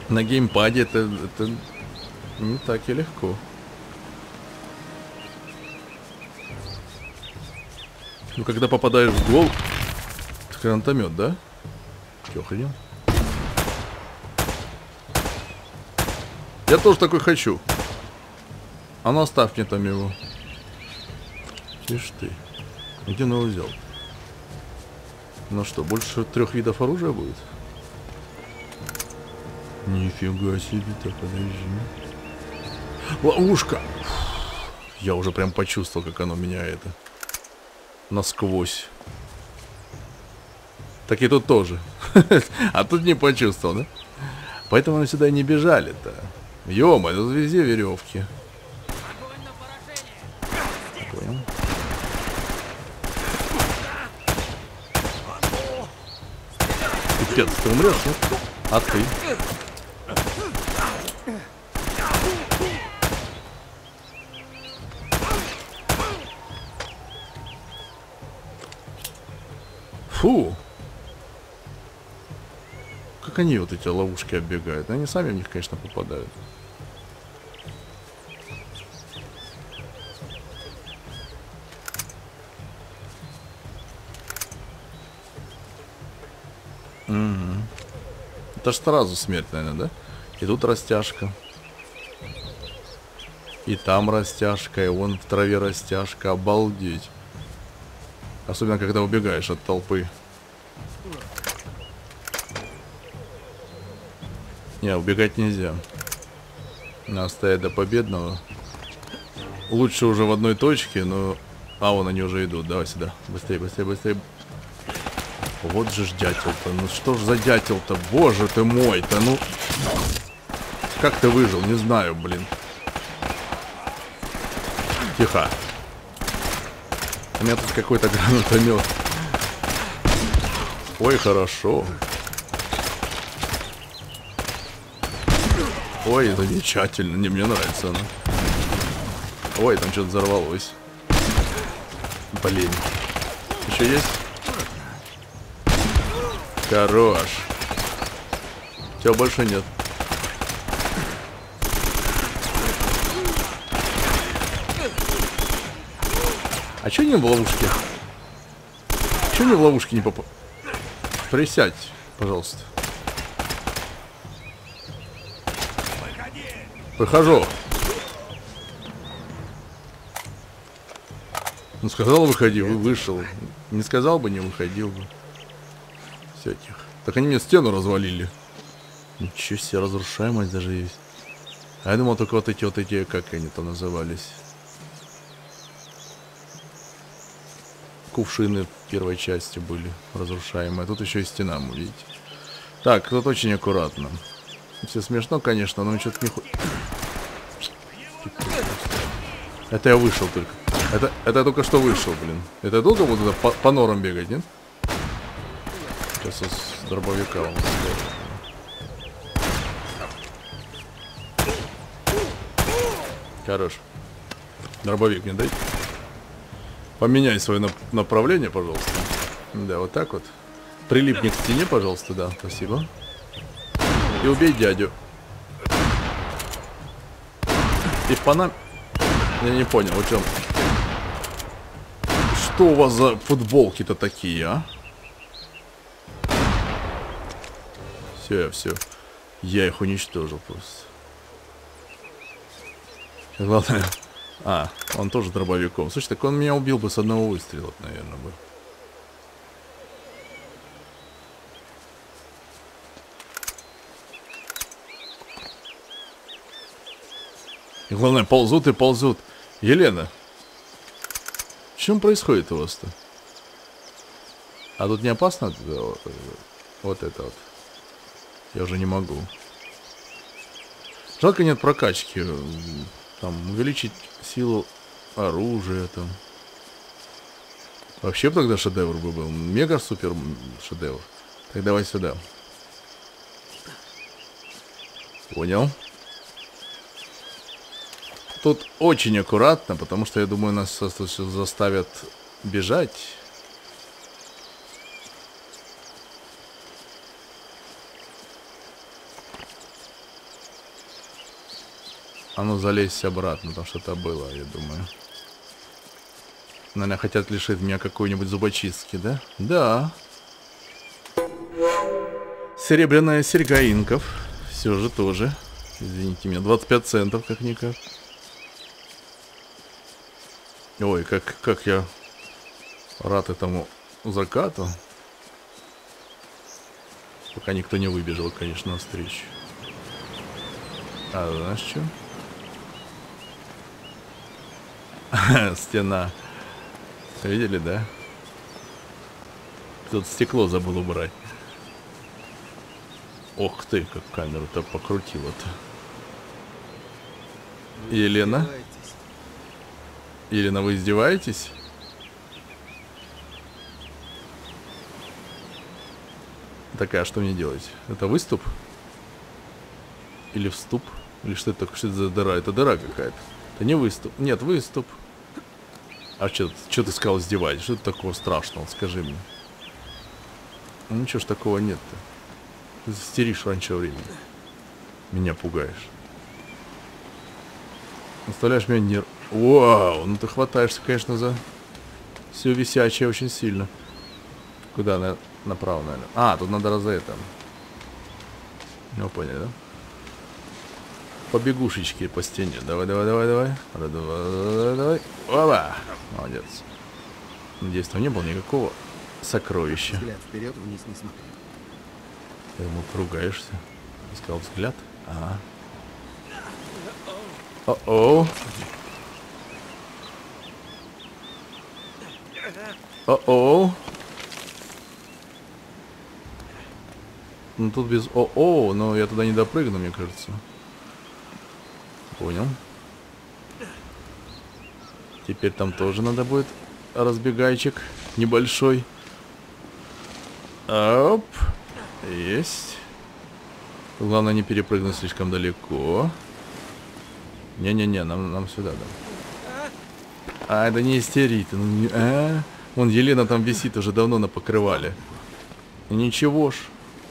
Speaker 1: На геймпаде это, это не так и легко. Ну, когда попадаешь в гол... Гранатомет, да? Чё, охренел? Я тоже такой хочу. А ну оставь мне там его. Ишь ты. Где он его взял? Ну что, больше трех видов оружия будет? Нифига себе, так подожди. Ловушка! Я уже прям почувствовал, как оно меня это насквозь. Так и тут тоже. а тут не почувствовал, да? Поэтому мы сюда и не бежали-то. Ё-моё, тут везде веревки. Понял. Пипец, ты умрешь, нет? А ты? Фу! Как они вот эти ловушки оббегают? Они сами в них, конечно, попадают. Мгм. Это ж сразу смерть, наверное, да? И тут растяжка. И там растяжка, и вон в траве растяжка. Обалдеть. Особенно, когда убегаешь от толпы. Не, убегать нельзя. Надо стоять до победного. Лучше уже в одной точке, но... А, вон они уже идут. Давай сюда. Быстрее, быстрее, быстрее. Вот же ж дятел-то. Ну что ж за дятел-то? Боже ты мой-то, ну... Как ты выжил? Не знаю, блин. Тихо. У меня тут какой-то гранатомет. Ой, хорошо. Ой, замечательно. Не, мне нравится она. Ой, там что-то взорвалось. Блин. Еще есть? Хорош. Тебя больше нет. А чё не в ловушке? Чё не в ловушке не попал? Присядь, пожалуйста. Выхожу. Ну, сказал, выходи, вы вышел. Не сказал бы, не выходил бы. Все, тихо. Так они мне стену развалили. Ничего себе, разрушаемость даже есть. А я думал, только вот эти вот эти, как они там назывались. Кувшины первой части были разрушаемые. Тут еще и стена, видите. Так, тут очень аккуратно. Все смешно, конечно, но что-то не... Это я вышел только. Это, это я только что вышел, блин. Это долго буду по, по норам бегать, нет? Сейчас с дробовика он Хорош. Дробовик мне дай. Поменяй свое на направление, пожалуйста. Да, вот так вот. Прилипни к стене, пожалуйста, да, спасибо. И убей дядю. И по нам... Я не понял, о чем. Что у вас за футболки-то такие, а? Все, все. Я их уничтожил просто. Главное... А, он тоже дробовиком. Слушай, так он меня убил бы с одного выстрела, наверное, бы. И главное, ползут и ползут. Елена, в чем происходит у вас-то? А тут не опасно? Вот это вот. Я уже не могу. Жалко нет прокачки. Там увеличить силу оружия там. Вообще бы тогда шедевр бы был. Мега-супер шедевр. Так давай сюда. Понял. Тут очень аккуратно, потому что я думаю, нас заставят бежать. А ну залезть обратно, там что-то было, я думаю. Наверное, хотят лишить меня какой-нибудь зубочистки, да? Да. Серебряная серьга инков. Все же тоже. Извините меня, 25 центов как-никак. Ой, как, как я рад этому закату. Пока никто не выбежал, конечно, на встречу. А знаешь что? Стена. Видели, да? Тут стекло забыл убрать. Ох ты, как камеру-то покрутила-то. Елена? Елена, вы издеваетесь? Такая, что мне делать? Это выступ? Или вступ? Или что это, что это за дыра? Это дыра какая-то. Это не выступ. Нет, выступ. А что, что ты сказал издевать? Что такого страшного? Скажи мне. Ну ничего ж такого нет-то. Ты застеришь раньше времени. Меня пугаешь. Оставляешь меня нерв... Вау, ну ты хватаешься, конечно, за все висячее очень сильно. Куда? На... Направо, наверное. А, тут надо раз за это. Ну, поняли, да? побегушечки по стене. Давай, давай, давай, давай. Давай, давай, давай. Опа! Молодец. Надеюсь, там не было никакого сокровища.
Speaker 2: Взгляд вперед, вниз не смотри.
Speaker 1: Ты ему поругаешься. Сказал взгляд. Ага. О-о. О-о. Ну тут без о-о, но я туда не допрыгну, мне кажется. Понял. Теперь там тоже надо будет разбегайчик небольшой. Оп. Есть. Главное не перепрыгнуть слишком далеко. Не-не-не, нам, нам сюда, да. А, это не истерит. Ну, не, а? Вон Елена там висит уже давно на покрывале. ничего ж.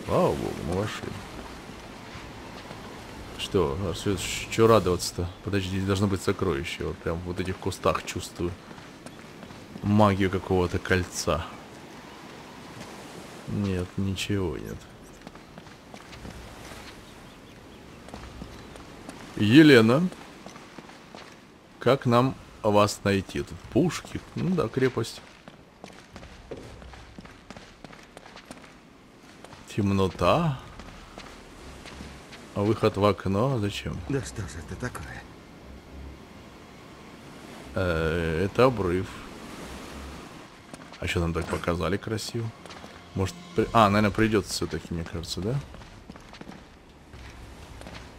Speaker 1: Слава богу, мы вошли. Что? А что радоваться-то? Подожди, здесь должно быть сокровище. Вот прям вот этих кустах чувствую. Магию какого-то кольца. Нет, ничего нет. Елена. Как нам вас найти? Тут пушки. Ну да, крепость. Темнота. А выход в окно? Зачем?
Speaker 2: Да что же это такое?
Speaker 1: Э, это обрыв. А что нам так показали красиво? Может, при- а, наверное, придется все-таки, мне кажется, да?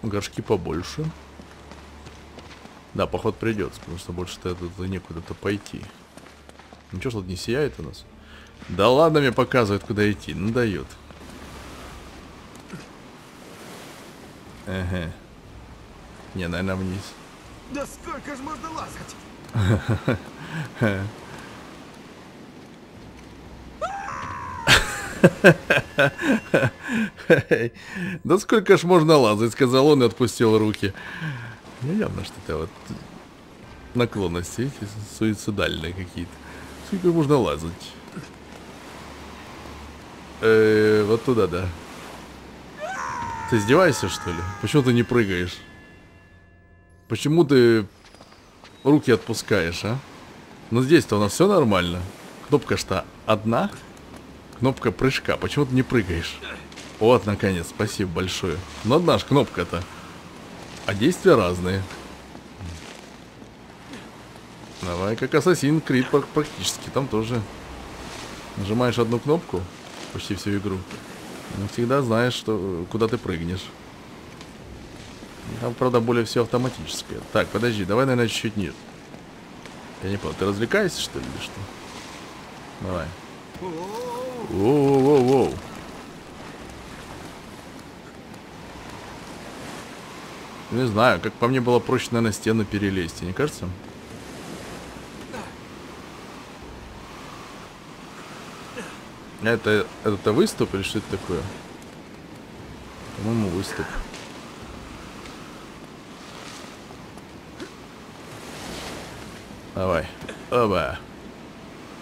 Speaker 1: Горшки побольше. Да, поход придется, потому что больше-то это, некуда-то пойти. Ничего, что тут не сияет у нас? Да ладно, мне показывает, куда идти. Ну, Ага. Не, наверное, вниз.
Speaker 2: Да сколько ж можно лазать?
Speaker 1: Да сколько ж можно лазать, сказал он и отпустил руки. Ну, явно что-то вот наклонности эти суицидальные какие-то. Сколько можно лазать? Э, вот туда, да. Ты издеваешься, что ли? Почему ты не прыгаешь? Почему ты руки отпускаешь, а? Ну здесь-то у нас все нормально. Кнопка что одна? Кнопка прыжка. Почему ты не прыгаешь? Вот, наконец, спасибо большое. Ну одна ж кнопка-то. А действия разные. Давай, как Creed прак- практически. Там тоже нажимаешь одну кнопку почти всю игру. Не всегда знаешь, что, куда ты прыгнешь. Там, правда, более все автоматическое. Так, подожди, давай, наверное, чуть-чуть ниже. Я не понял, ты развлекаешься, что ли, или что? Давай. Воу-воу-воу. Не знаю, как по мне было проще, наверное, стену перелезть, не кажется? Это, это выступ или что это такое? По-моему, выступ. Давай. Оба.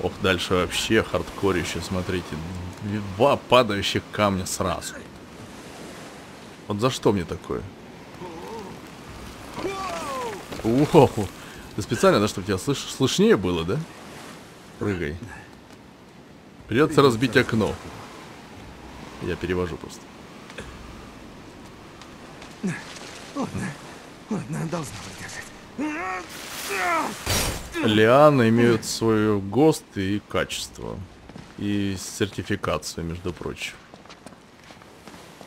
Speaker 1: Ох, дальше вообще хардкорище, смотрите. Два падающих камня сразу. Вот за что мне такое? Воу. Ты специально, да, чтобы тебя слыш слышнее было, да? Прыгай. Придется разбить окно. Я перевожу просто.
Speaker 2: Ладно, должна выдержать.
Speaker 1: Лианы имеют свою ГОСТ и качество. И сертификацию, между прочим.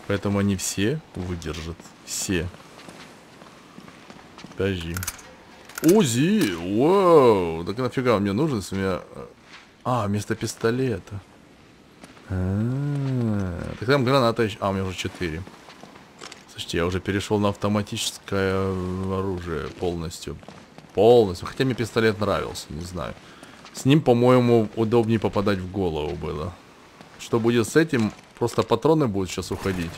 Speaker 1: Поэтому они все выдержат. Все. Подожди. УЗИ! Вау! Так нафига он мне нужен, если у меня... А, вместо пистолета. А, Так там граната еще... А, у меня уже 4. Слушайте, я уже перешел на автоматическое оружие полностью. Полностью. Хотя мне пистолет нравился, не знаю. С ним, по-моему, удобнее попадать в голову было. Что будет с этим? Просто патроны будут сейчас уходить.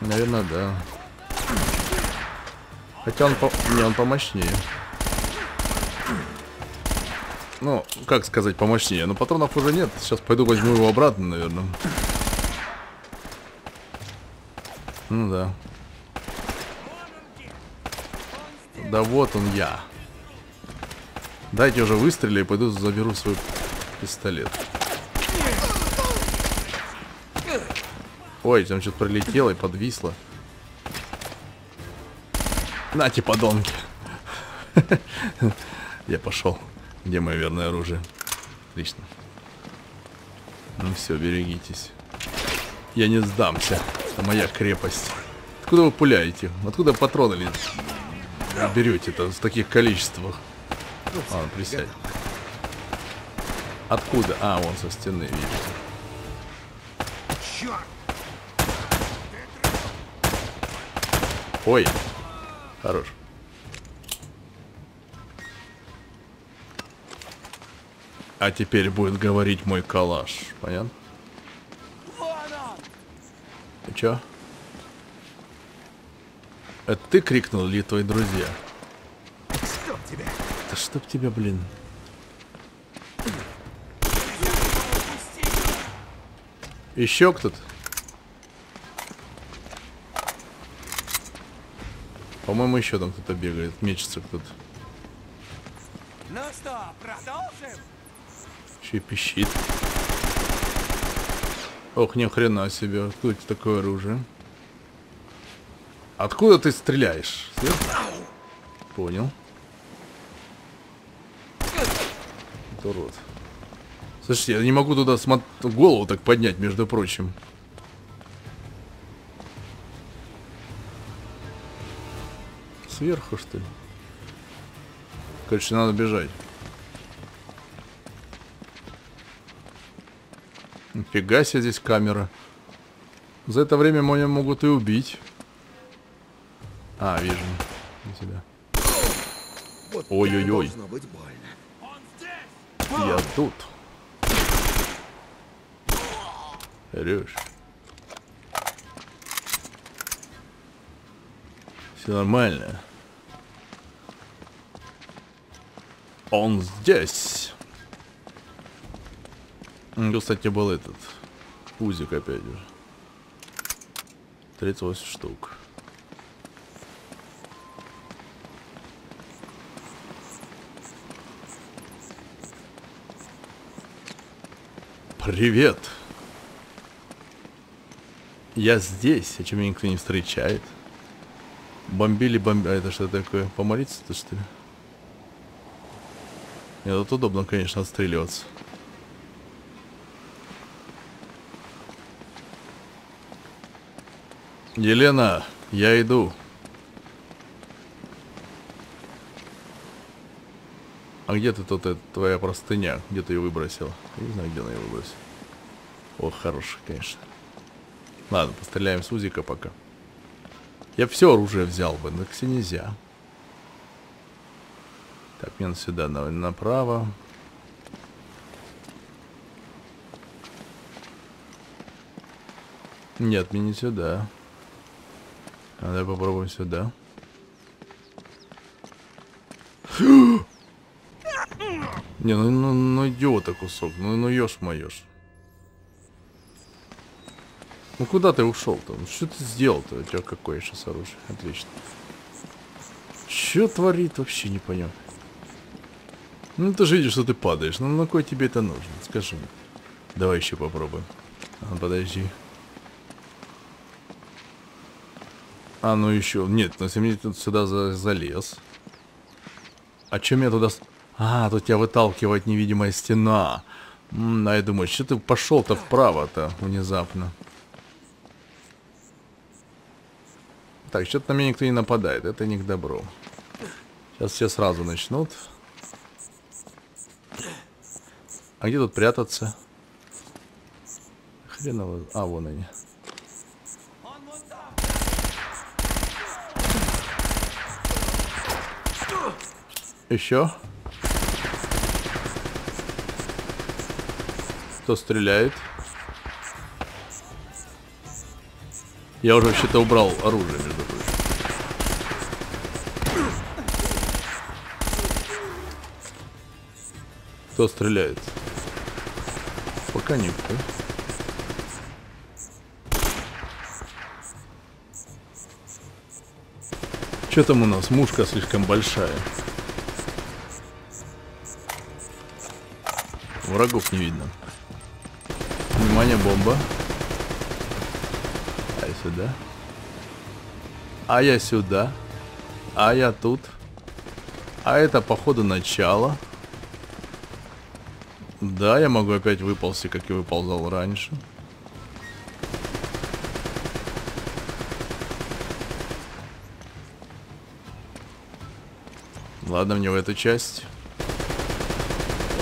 Speaker 1: Наверное, да. Хотя он по... Не, он помощнее. Ну, как сказать помощнее? Но патронов уже нет. Сейчас пойду возьму его обратно, наверное. Ну да. Да вот он я. Дайте уже выстрелю и пойду заберу свой пистолет. Ой, там что-то пролетело и подвисло. Нате, подонки. Я пошел. Где мое верное оружие? Отлично. Ну все, берегитесь. Я не сдамся. Это моя крепость. Откуда вы пуляете? Откуда патроны ли берете-то в таких количествах? А, присядь. Откуда? А, вон со стены, видите. Ой. Хорош. А теперь будет говорить мой калаш. Понятно? Ты чё? Это ты крикнул или твои друзья?
Speaker 2: Что тебе?
Speaker 1: Да чтоб тебя, блин. Еще кто-то? По-моему, еще там кто-то бегает, мечется кто-то.
Speaker 3: Ну что, продолжим?
Speaker 1: И пищит. Ох, ни хрена себе, откуда это такое оружие? Откуда ты стреляешь? Сверху? Понял. Это урод. Слушайте, я не могу туда смо- голову так поднять, между прочим. Сверху, что ли? Короче, надо бежать. Нифига себе здесь камера. За это время меня могут и убить. А, вижу. Тебя.
Speaker 2: Вот
Speaker 1: Ой-ой-ой. Я тут. Хорош. Все нормально. Он здесь. Тут, кстати, был этот узик опять же. 38 штук. Привет. Я здесь, а чем никто не встречает? Бомбили, бомби... А это что такое? Помолиться-то, что ли? Тут удобно, конечно, отстреливаться. Елена, я иду. А где ты тут, эта твоя простыня? Где ты ее выбросила? Я не знаю, где она ее выбросила. Ох, хорошая, конечно. Ладно, постреляем с узика пока. Я все оружие взял бы, но все нельзя. Так, мне сюда, на- направо. Нет, мне не сюда. Давай попробуем сюда. Не, ну, ну, ну идиота кусок, ну, ну ешь моешь. Ну куда ты ушел-то? Ну что ты сделал-то? У тебя какое сейчас оружие? Отлично. Что творит вообще не понятно. Ну ты же видишь, что ты падаешь. Ну на кой тебе это нужно? Скажи мне. Давай еще попробуем. А, подожди. А, ну еще. Нет, ну если мне тут сюда за- залез. А чем я туда... А, тут тебя выталкивает невидимая стена. М, а я думаю, что ты пошел-то вправо-то внезапно. Так, что-то на меня никто не нападает. Это не к добру. Сейчас все сразу начнут. А где тут прятаться? Хреново. А, вон они.
Speaker 3: Он вон там!
Speaker 1: Еще? Кто стреляет? Я уже вообще-то убрал оружие, между прочим. Кто стреляет? Пока никто. Что там у нас? Мушка слишком большая. Врагов не видно. Внимание, бомба. А я сюда. А я сюда. А я тут. А это, походу, начало. Да, я могу опять выползти, как и выползал раньше. Ладно, мне в эту часть.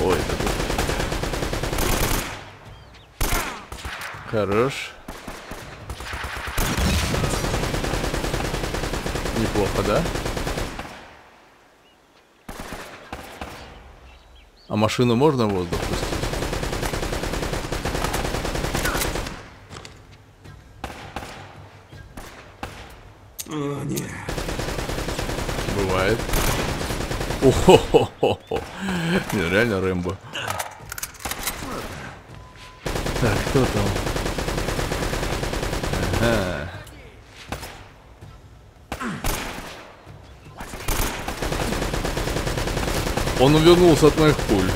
Speaker 1: Ой, это тут. Хорош. Неплохо, да? А машину можно в воздух пустить?
Speaker 2: О, нет.
Speaker 1: Бывает. О-хо-хо-хо. Не, реально Рэмбо. Так, кто там? А. Он увернулся от моих пуль.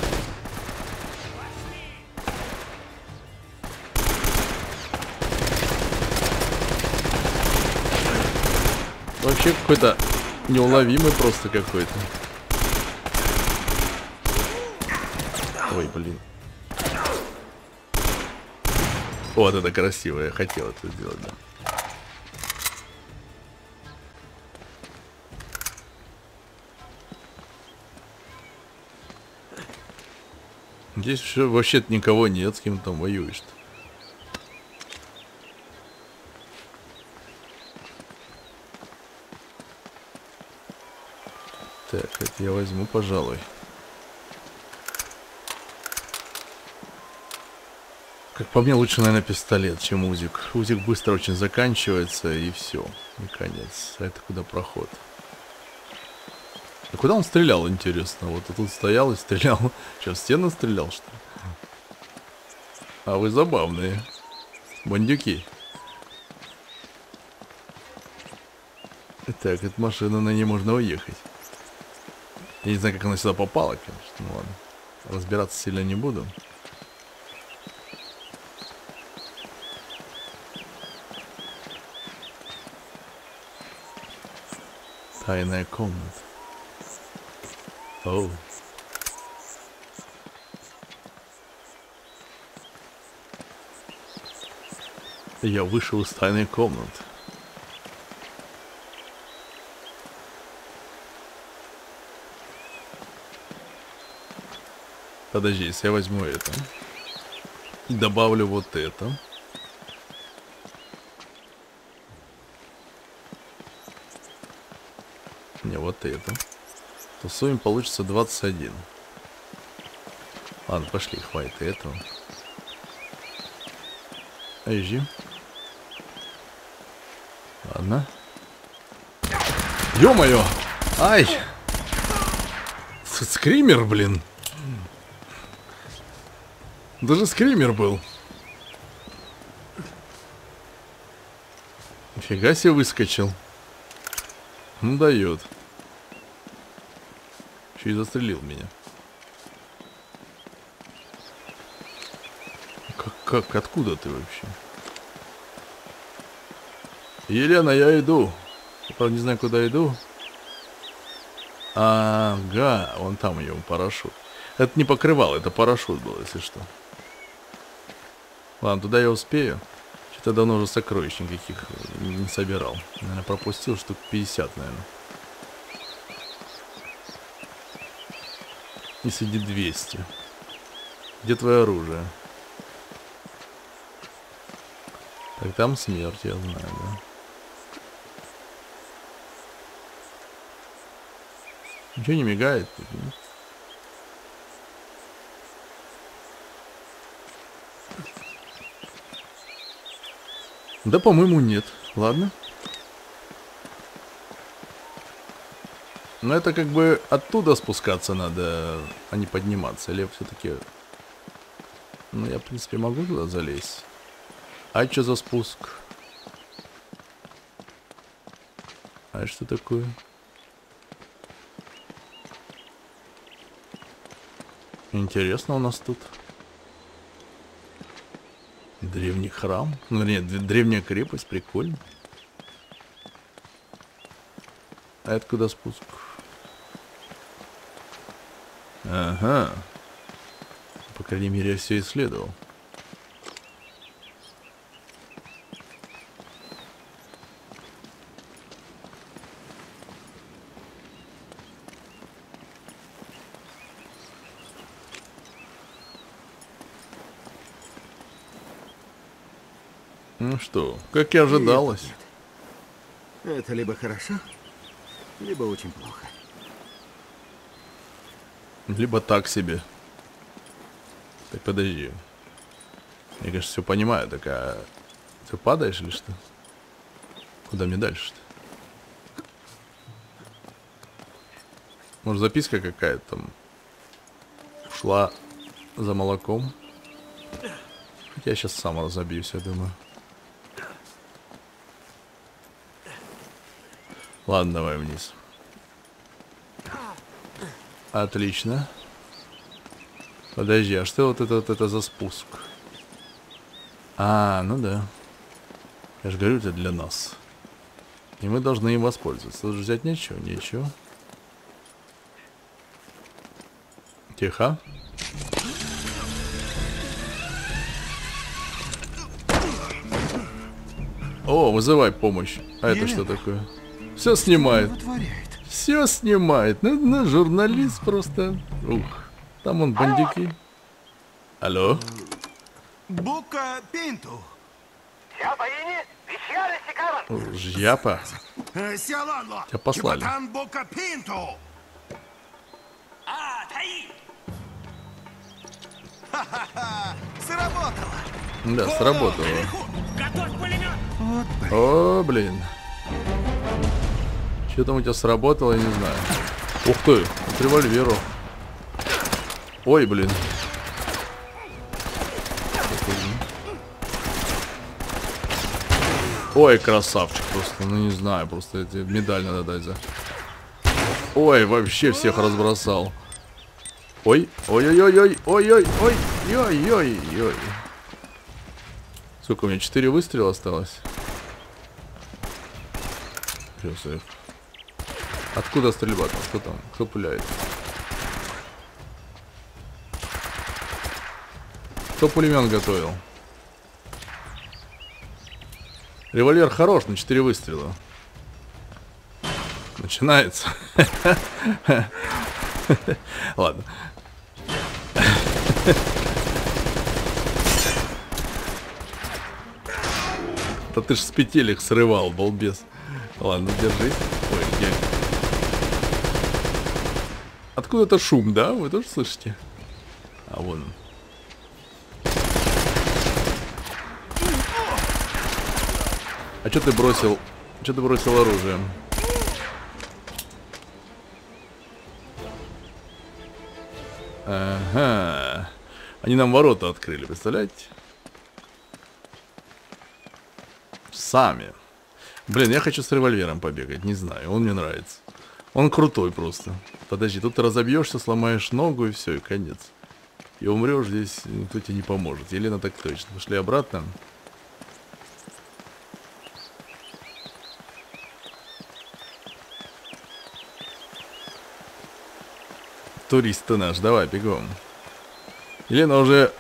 Speaker 1: Вообще какой-то неуловимый просто какой-то. Ой, блин. Вот это красиво, я хотел это сделать, да. Здесь все вообще-то никого нет, с кем там воюешь-то. Так, это я возьму, пожалуй. Как по мне, лучше, наверное, пистолет, чем узик. Узик быстро очень заканчивается, и все. И конец. А это куда проход? А куда он стрелял, интересно? Вот тут стоял и стрелял. В стену стрелял, что ли? А вы забавные. Бандюки. Так, эта машина, на ней можно уехать. Я не знаю, как она сюда попала, конечно. Ну ладно. Разбираться сильно не буду. Тайная комната. Оу. Я вышел из тайной комнаты. Подожди, если я возьму это и добавлю вот это. Вот это. То в сумме получится 21. Ладно, пошли, хватит этого. Эй, Ладно. Ё-моё! Ай! Скример, блин. Даже скример был. Нифига себе выскочил. Ну дает. Еще и застрелил меня. Как, как, откуда ты вообще? Елена, я иду. Я, правда, не знаю, куда иду. Ага, вон там у него парашют. Это не покрывал, это парашют был, если что. Ладно, туда я успею. Что-то давно уже сокровищ никаких не собирал. Наверное, пропустил штук 50, наверное. И сидит 200. Где твое оружие? Так, там смерть, я знаю, да. Ничего не мигает? Нет? Да, по-моему, нет. Ладно. Но это как бы оттуда спускаться надо, а не подниматься. Или все-таки... Ну, я, в принципе, могу туда залезть. А что за спуск? А что такое? Интересно у нас тут. Древний храм. Ну, нет, древняя крепость, прикольно. А это куда спуск? Ага. По крайней мере, я все исследовал. Ну что, как и ожидалось.
Speaker 2: Нет, нет. Это либо хорошо, либо очень плохо.
Speaker 1: Либо так себе. Так, подожди. Я, кажется, все понимаю. Так, а ты падаешь или что? Куда мне дальше-то? Может, записка какая-то там шла за молоком? Я сейчас сам разобьюсь, я думаю. Ладно, давай вниз. Отлично. Подожди, а что вот это вот это за спуск? А, ну да. Я же говорю, это для нас. И мы должны им воспользоваться. Тут же взять нечего, ничего. Тихо. О, вызывай помощь. А это что такое? Все снимает. Все снимает. Ну, ну, журналист просто. Ух. Там он бандюки. Алло?
Speaker 2: Бука Пинту.
Speaker 4: Ini? Bicara si kawan.
Speaker 1: Жьяпа.
Speaker 2: Сиаланло.
Speaker 1: Тебя послали.
Speaker 2: Чебатан Бука Пинту.
Speaker 3: Ah, Taí!
Speaker 2: Сработало.
Speaker 1: Да, сработало.
Speaker 3: Готовь пулемет!
Speaker 1: О, блин. Что там у тебя сработало, я не знаю. Ух ты, к револьверу. Ой, блин. Ой, красавчик просто, ну не знаю, просто эти медаль надо дать за. Ой, вообще всех разбросал. Ой, ой-ой-ой-ой, ой-ой, ой, ой-ой-ой. Сколько у меня? Четыре выстрела осталось? Сейчас их. Откуда стрельба там? Кто там? Кто пуляет? Кто пулемет готовил? Револьвер хорош, на 4 выстрела. Начинается. Ладно. Да ты ж с петелек срывал, балбес. Ладно, держи. Ой, где? Откуда-то шум, да? Вы тоже слышите? А вон он. А что ты бросил? Что ты бросил оружие? Ага. Они нам ворота открыли, представляете? Сами. Блин, я хочу с револьвером побегать, не знаю, он мне нравится. Он крутой просто. Подожди, тут ты разобьешься, сломаешь ногу и все, и конец. И умрешь здесь, никто тебе не поможет. Елена так точно. Пошли обратно. Турист ты наш, давай, бегом. Елена уже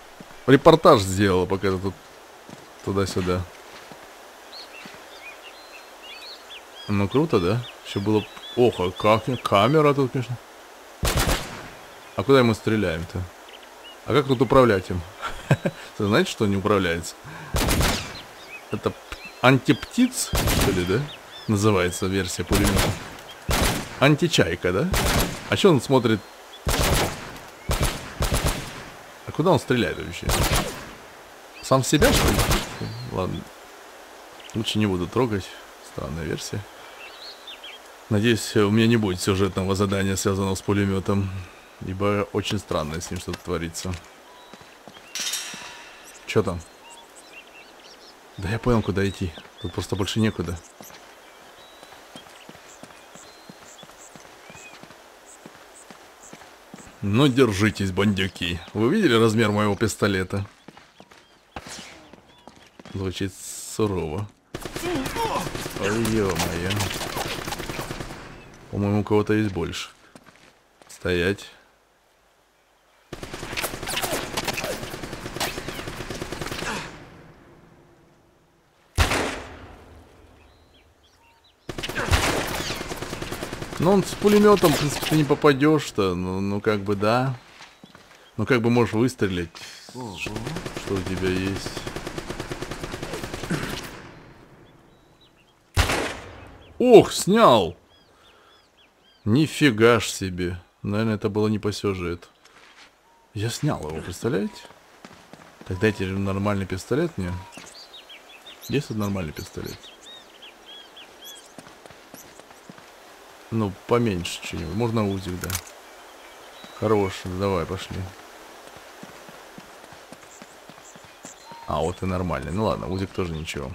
Speaker 1: репортаж сделала, пока ты тут туда-сюда. Ну круто, да? Еще было... Ох, а как? Камера тут, конечно. А куда мы стреляем-то? А как тут управлять им? Ты знаете, что не управляется? Это антиптиц, что ли, да? Называется версия пулемета. Античайка, да? А что он смотрит? А куда он стреляет вообще? Сам в себя, что ли? Ладно. Лучше не буду трогать. Странная версия. Надеюсь, у меня не будет сюжетного задания, связанного с пулеметом. Ибо очень странно с ним что-то творится. Че там? Да я понял, куда идти. Тут просто больше некуда. Ну, держитесь, бандюки. Вы видели размер моего пистолета? Звучит сурово. Ой, ё-моё. По-моему, у кого-то есть больше. Стоять. Ну, он с пулеметом, в принципе, ты не попадешь-то. Ну, ну, как бы, да. Ну, как бы можешь выстрелить. Что у тебя есть. Ох, снял! Нифига ж себе. Наверное, это было не по сюжету. Я снял его, представляете? Так дайте нормальный пистолет мне. Есть тут нормальный пистолет? Ну, поменьше что-нибудь. Можно узик, да. Хорош, давай, пошли. А, вот и нормальный. Ну ладно, узик тоже ничего.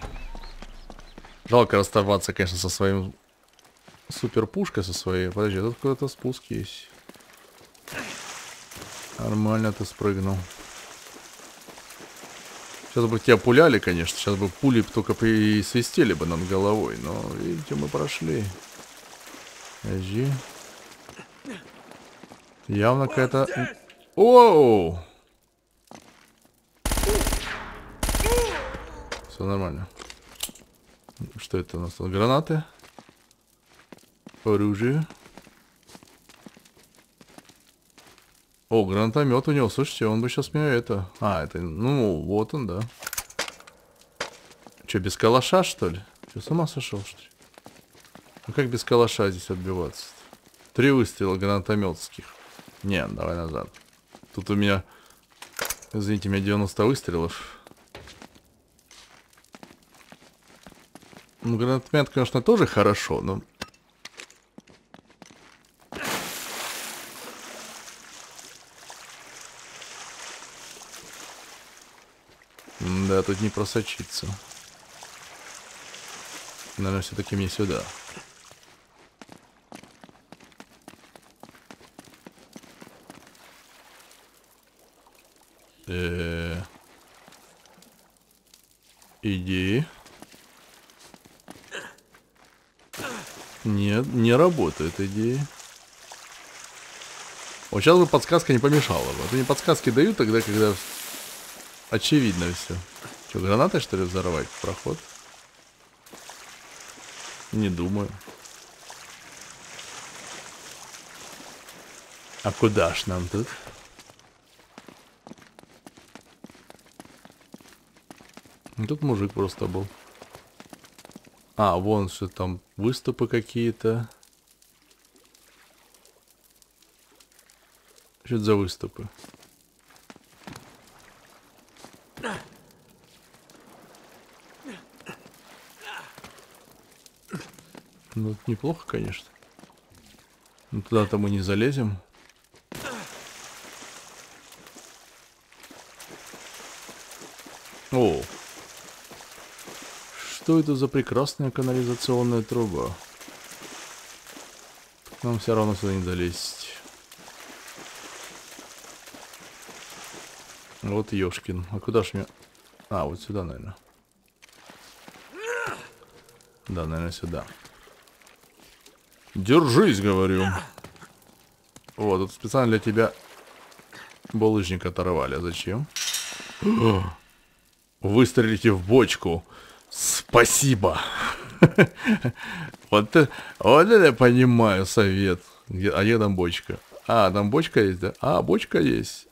Speaker 1: Жалко расставаться, конечно, со своим супер пушкой со своей. Подожди, тут какой-то спуск есть. Нормально ты спрыгнул. Сейчас бы тебя пуляли, конечно. Сейчас бы пули только присвистели бы над головой. Но, видите, мы прошли. Подожди. Явно какая-то... Оу! Все нормально. Что это у нас тут? Гранаты? Оружие. О, гранатомет у него, слушайте, он бы сейчас меня это... А, это, ну, вот он, да. Че, без калаша, что ли? Че, с ума сошел, что ли? Ну как без калаша здесь отбиваться? -то? Три выстрела гранатометских. Не, давай назад. Тут у меня, извините, у меня 90 выстрелов. Ну, гранатомет, конечно, тоже хорошо, но Да, тут не просочиться. Наверное, все-таки мне сюда. Э -э Иди. Нет, не работает идея. Вот сейчас бы подсказка не помешала бы. А то не подсказки дают тогда, когда очевидно все. Что, гранатой, что ли, взорвать проход? Не думаю. А куда ж нам тут? Ну, тут мужик просто был. А, вон что там, выступы какие-то. Что это за выступы? Ну, это неплохо, конечно. Но туда-то мы не залезем. О! Что это за прекрасная канализационная труба? Нам все равно сюда не залезть. Вот Ёшкин. А куда ж мне... А, вот сюда, наверное. Да, наверное, сюда. Держись, говорю. Вот, тут специально для тебя булыжник оторвали. А зачем? Выстрелите в бочку. Спасибо. Вот, вот это я понимаю совет. А где там бочка? А, там бочка есть, да? А, бочка есть.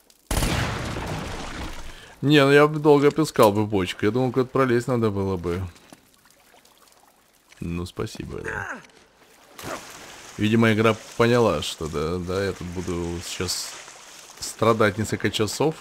Speaker 1: Не, ну я бы долго пискал бы бочку. Я думал, куда-то пролезть надо было бы. Ну, спасибо, да. Видимо, игра поняла, что да, да, я тут буду сейчас страдать несколько часов.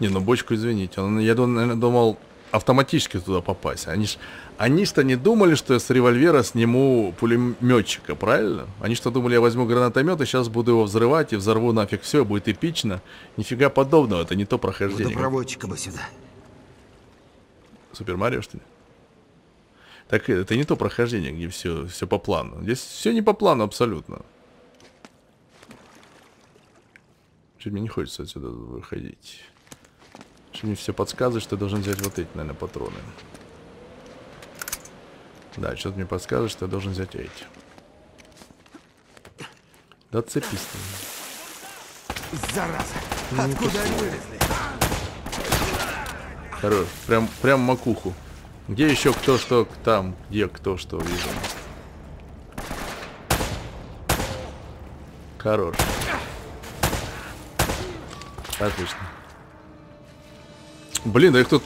Speaker 1: Не, ну бочку, извините. Я думал автоматически туда попасть. Они ж, они что не думали, что я с револьвера сниму пулеметчика, правильно? Они что думали, я возьму гранатомет и сейчас буду его взрывать и взорву нафиг все, будет эпично. Нифига подобного, это не то прохождение.
Speaker 2: Водопроводчика бы сюда.
Speaker 1: Супер Марио, что ли? Так это не то прохождение, где все, все по плану. Здесь все не по плану абсолютно. Чуть мне не хочется отсюда выходить. Что мне все подсказывает, что я должен взять вот эти, наверное, патроны. Да, что-то мне подсказывает, что я должен взять эти. Да цепись там.
Speaker 2: Зараза! Ну, Откуда они вылезли?
Speaker 1: Хорош. Прям, прям макуху. Где еще кто что там? Где кто что вижу? Хорош. Отлично. Блин, да их тут...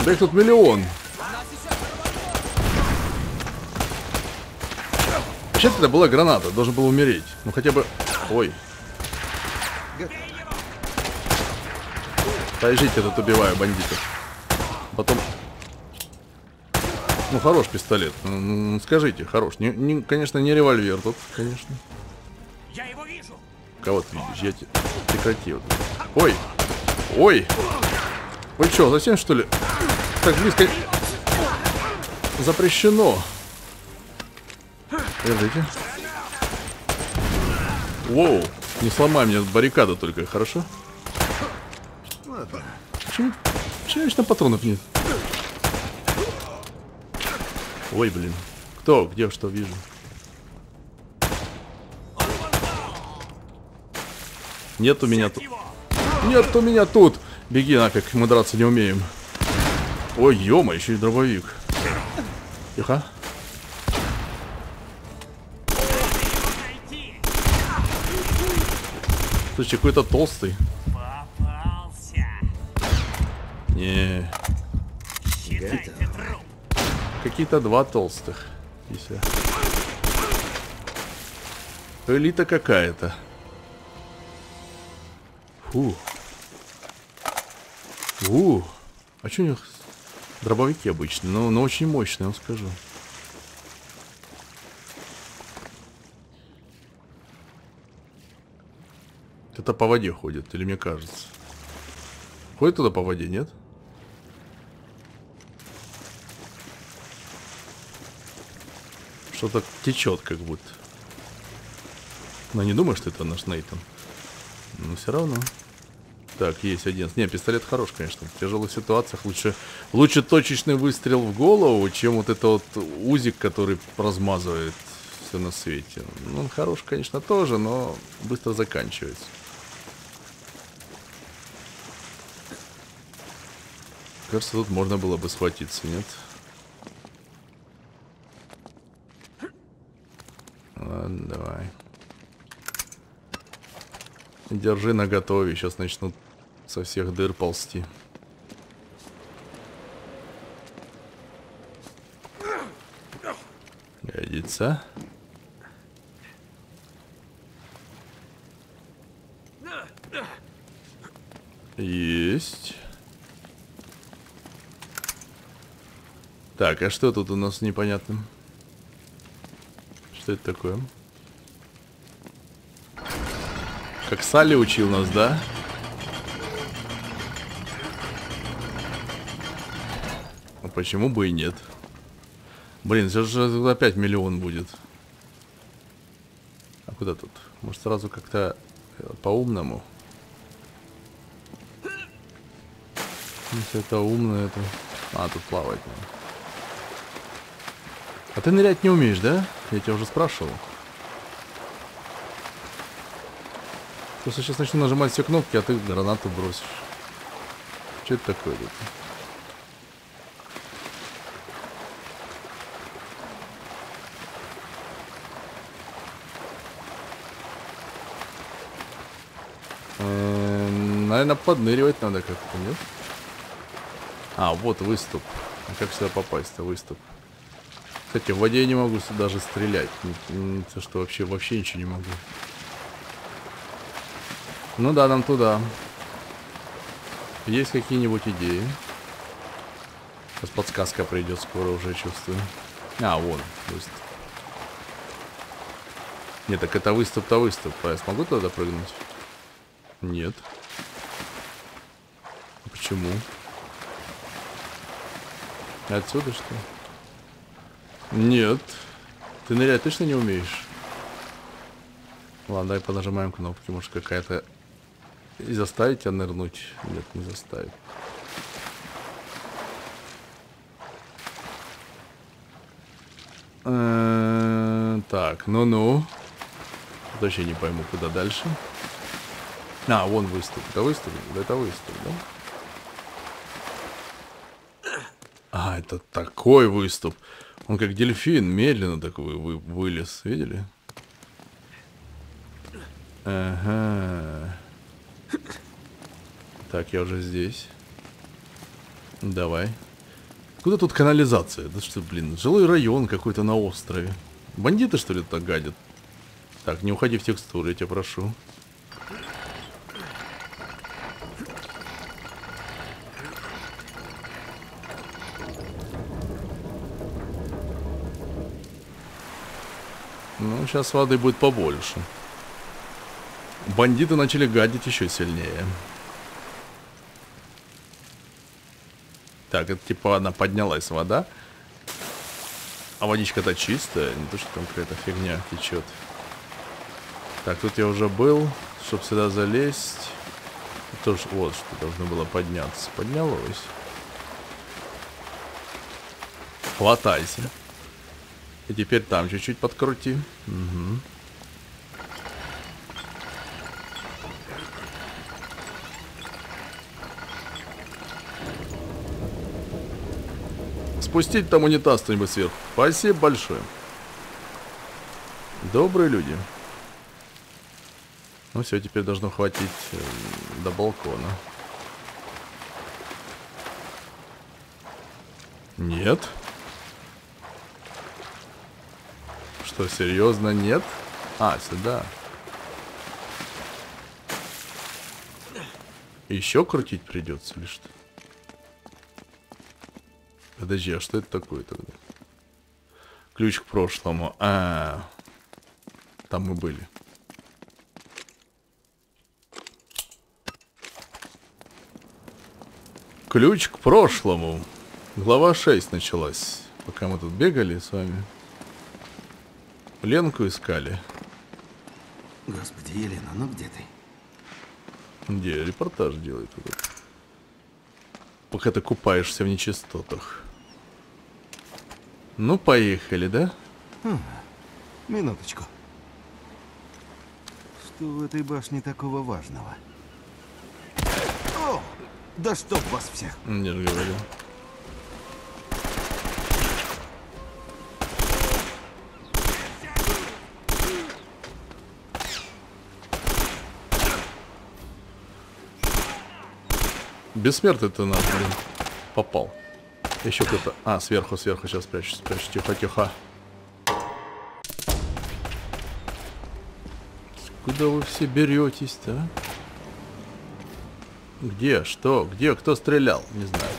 Speaker 1: Да их тут миллион. Вообще-то это была граната, должен был умереть. Ну хотя бы... Ой. Подождите, тут убиваю бандитов. Потом... Ну, хорош пистолет. Скажите, хорош. Не, не, конечно, не револьвер тут, конечно.
Speaker 3: Я его вижу.
Speaker 1: Кого ты видишь? Я тебе... Прекрати вот. Ой! Ой! Вы что, зачем что ли? Так близко... Запрещено. Подождите. Воу. Не сломай мне баррикаду только, хорошо?
Speaker 2: Ладно.
Speaker 1: Вечно патронов нет? Ой, блин. Кто? Где? Что вижу? Нет у меня тут. Нет у меня тут. Беги нафиг, мы драться не умеем. Ой, ё еще и дробовик. Тихо. Слушай, какой-то толстый. Не, какие-то два толстых. Если... Элита какая-то. Фу. Фу. А что у них дробовики обычные? Но, но очень мощные, я вам скажу. Это по воде ходит, или мне кажется? Ходит туда по воде, нет? Что-то течет как будто. Но не думаю, что это наш Нейтан. Но все равно. Так, есть один. Не, пистолет хорош, конечно. В тяжелых ситуациях лучше, лучше точечный выстрел в голову, чем вот это вот узик, который размазывает все на свете. Ну, он хорош, конечно, тоже, но быстро заканчивается. Кажется, тут можно было бы схватиться, нет? Давай. Держи на готове, сейчас начнут со всех дыр ползти. Годится. Есть. Так, а что тут у нас непонятным? Что это такое? Как Салли учил нас, да? А почему бы и нет? Блин, сейчас же опять миллион будет. А куда тут? Может сразу как-то э, по-умному? Если это умно, это... А, тут плавать надо. А ты нырять не умеешь, да? Я тебя уже спрашивал. Просто сейчас начну нажимать все кнопки, а ты гранату бросишь. Что это такое тут? Наверное, подныривать надо как-то, нет? А, вот выступ. А как сюда попасть-то, выступ? Кстати, в воде я не могу даже стрелять. Н- н- То, что вообще, вообще ничего не могу. Ну да, нам туда. Есть какие-нибудь идеи? Сейчас подсказка придет скоро уже, чувствую. А, вон, выступ. Нет, так это выступ-то выступ. А я смогу туда прыгнуть? Нет. Почему? Отсюда что? Нет. Ты нырять точно не умеешь? Ладно, давай понажимаем кнопки. Может какая-то... И заставить тебя нырнуть? Нет, не заставит. Так, ну-ну. Вообще не пойму, куда дальше. А, вон выступ. Это выступ? Да это выступ, да? А, это такой выступ. Он как дельфин, медленно такой вы, вылез. Видели? Ага. Так, я уже здесь. Давай. Куда тут канализация? Да что, блин, жилой район какой-то на острове. Бандиты, что ли, так гадят? Так, не уходи в текстуру, я тебя прошу. Ну, сейчас воды будет побольше. Бандиты начали гадить еще сильнее. Так, это типа она поднялась вода. А водичка-то чистая, не то что там какая-то фигня течет. Так, тут я уже был. чтобы сюда залезть. Тоже вот что должно было подняться. Поднялось. Хватайся. И теперь там чуть-чуть подкрути. Угу. Спустить там унитаз кто-нибудь сверху. Спасибо большое. Добрые люди. Ну все, теперь должно хватить э, до балкона. Нет. Что, серьезно, нет? А, сюда. Еще крутить придется или что? Подожди, а что это такое тогда? Ключ к прошлому. А, -а, -а. там мы были. Ключ к прошлому. Глава 6 началась. Пока мы тут бегали с вами. Ленку искали.
Speaker 2: Господи, Елена, ну где ты?
Speaker 1: Где репортаж делает? Вот Пока ты купаешься в нечистотах. Ну, поехали, да?
Speaker 2: Хм, минуточку. Что в этой башне такого важного? О! Да чтоб вас всех!
Speaker 1: Не же говорил. Бессмертный ты нас, блин, попал. Еще кто-то... А, сверху, сверху сейчас спрячь, спрячь. Тихо, тихо. Куда вы все беретесь-то, а? Где? Что? Где? Кто стрелял? Не знаю.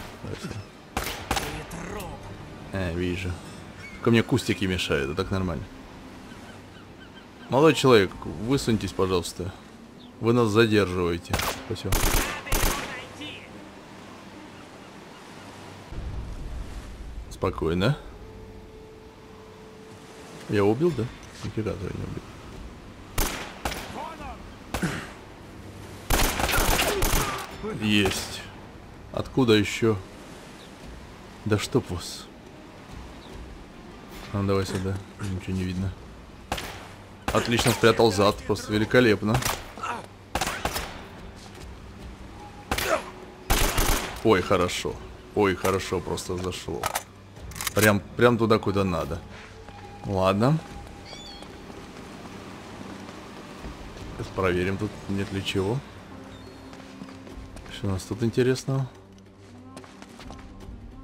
Speaker 1: А, вижу. Только мне кустики мешают, это так нормально. Молодой человек, высуньтесь, пожалуйста. Вы нас задерживаете. Спасибо. Спокойно. Я убил, да? Нифига я не убил. Есть. Откуда еще? Да чтоб вас. А, давай сюда. Ничего не видно. Отлично спрятал зад. Просто великолепно. Ой, хорошо. Ой, хорошо просто зашло. Прям, прям туда, куда надо. Ладно. Сейчас проверим, тут нет ли чего. Что у нас тут интересного?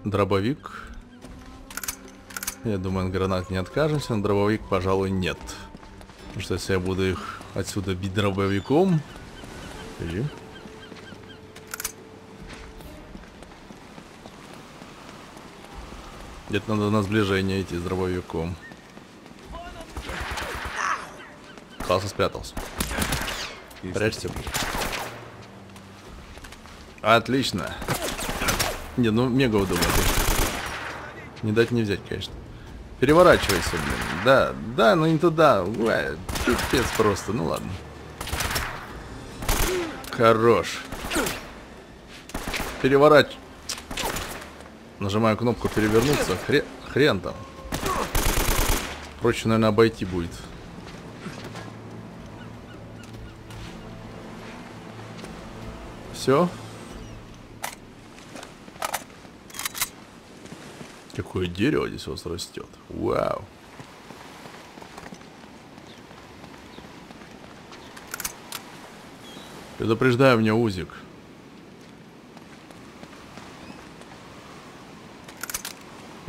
Speaker 1: Дробовик. Я думаю, от гранат не откажемся, но дробовик, пожалуй, нет. Потому что если я буду их отсюда бить дробовиком... Или... Где-то надо на сближение идти с дробовиком. Классно спрятался. Прячься. Отлично. Не, ну мега удобно. Не дать не взять, конечно. Переворачивайся, блин. Да, да, но не туда. Ой, пипец просто, ну ладно. Хорош. Переворачивай. Нажимаю кнопку перевернуться. Хрен, хрен там. Проще, наверное, обойти будет. Все. Какое дерево здесь у вас растет. Вау. Предупреждаю, меня узик.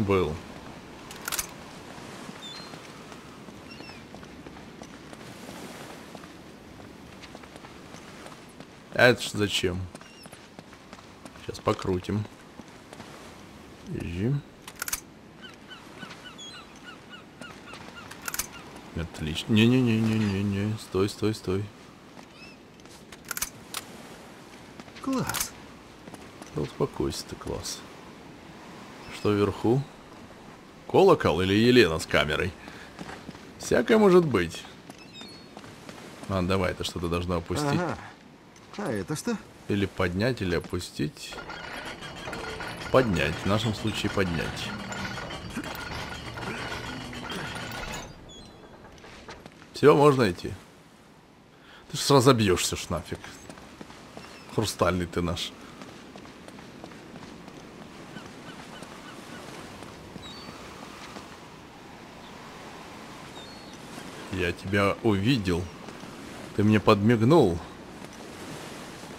Speaker 1: Был. А это ж зачем? Сейчас покрутим. Езжим. Отлично. Не-не-не-не-не-не. Стой, стой, стой.
Speaker 2: Класс.
Speaker 1: Да успокойся ты, класс. Что вверху? Колокол или Елена с камерой? Всякое может быть. А, давай, это что-то должно опустить.
Speaker 2: Ага. А это что?
Speaker 1: Или поднять, или опустить. Поднять. В нашем случае поднять. Все, можно идти. Ты ж разобьешься ж нафиг. Хрустальный ты наш. Я тебя увидел. Ты мне подмигнул.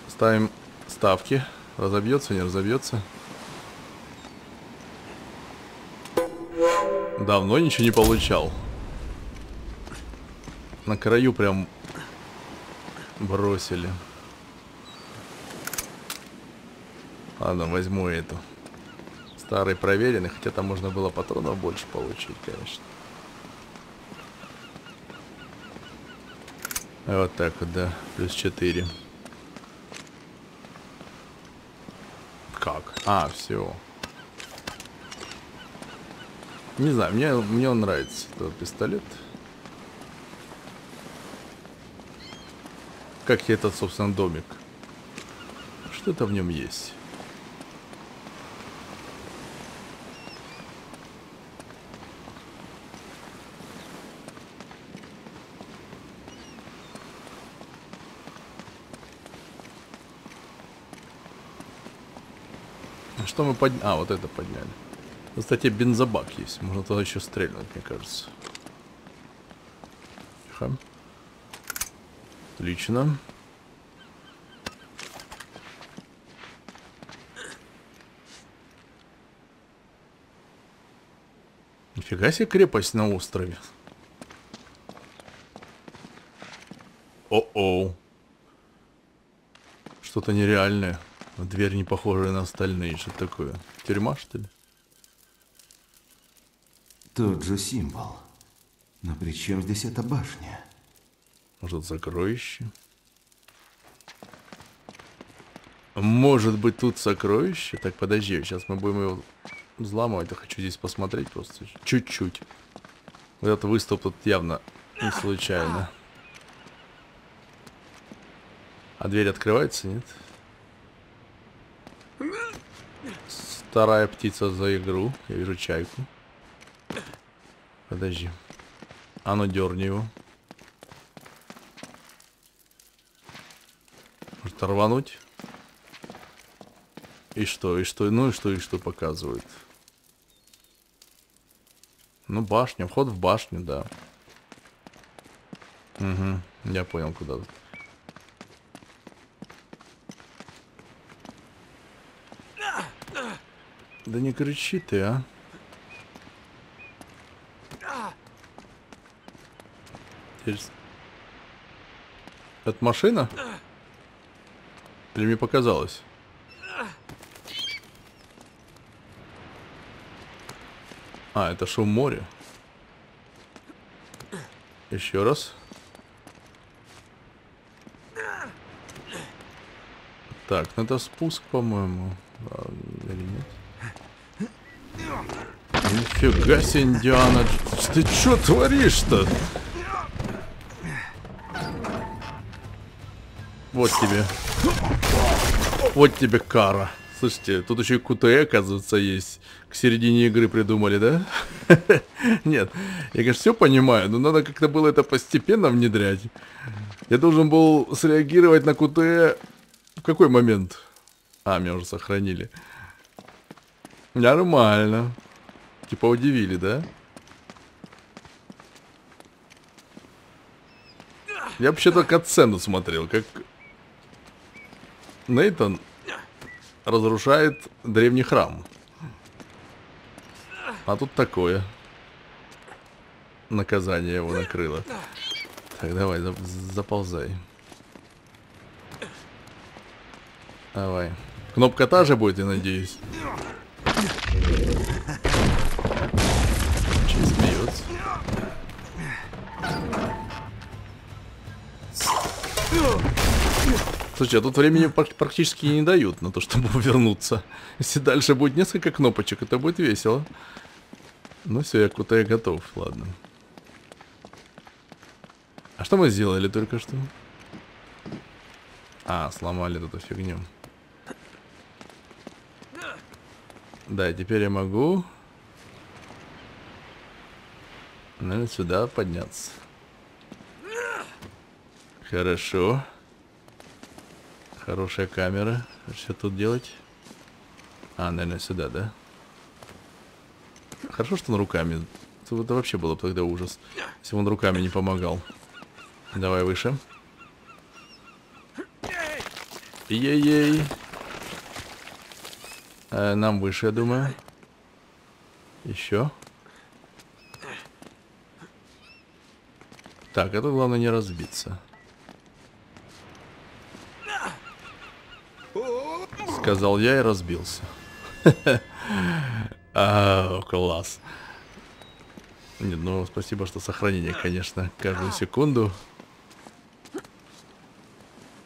Speaker 1: Ставим ставки. Разобьется, не разобьется. Давно ничего не получал. На краю прям бросили. Ладно, возьму эту. Старый проверенный, хотя там можно было патронов больше получить, конечно. Вот так вот, да. Плюс 4. Как? А, все. Не знаю, мне, мне он нравится, этот пистолет. Как и этот, собственно, домик. Что-то в нем есть. Что мы подняли? А, вот это подняли. Кстати, бензобак есть. Можно туда еще стрельнуть, мне кажется. Тихо. Отлично. Нифига себе крепость на острове. О-оу. Что-то нереальное. Дверь не похожая на остальные. Что такое? Тюрьма, что ли?
Speaker 2: Тот же символ. Но при чем здесь эта башня?
Speaker 1: Может, сокровище? Может быть, тут сокровище? Так, подожди, сейчас мы будем его взламывать. Я хочу здесь посмотреть просто чуть-чуть. Вот этот выступ тут явно не случайно. А дверь открывается, нет? Вторая птица за игру. Я вижу чайку. Подожди. А ну дерни его. Может рвануть? И что, и что, ну и что, и что показывает? Ну, башня, вход в башню, да. Угу, я понял, куда тут. Да не кричи ты, а. Это машина? Или мне показалось? А, это шум моря. Еще раз. Так, ну это спуск, по-моему Или нет? Нифига себе, Индиана. Ты что творишь-то? Вот тебе. Вот тебе кара. Слушайте, тут еще и QTE, оказывается, есть. К середине игры придумали, да? Нет, я, конечно, все понимаю, но надо как-то было это постепенно внедрять. Я должен был среагировать на QTE в какой момент? А, меня уже сохранили. Нормально. Типа удивили, да? Я вообще-то катсцену смотрел, как Нейтан разрушает древний храм. А тут такое. Наказание его накрыло. Так, давай, за- заползай. Давай. Кнопка та же будет, я надеюсь. Смеется? Слушайте, а тут времени прак- практически не дают на то, чтобы вернуться. Если дальше будет несколько кнопочек, это будет весело. Ну все, я куда я готов, ладно. А что мы сделали только что? А, сломали эту фигню. Да, теперь я могу... Наверное, сюда подняться. Хорошо. Хорошая камера. Что тут делать? А, наверное, сюда, да? Хорошо, что он руками. Это, вообще было бы тогда ужас. Если он руками не помогал. Давай выше. Ей-ей. Э, нам выше, я думаю. Еще. Так, это главное не разбиться. Сказал я и разбился. А, класс. Нет, ну спасибо, что сохранение, конечно, каждую секунду.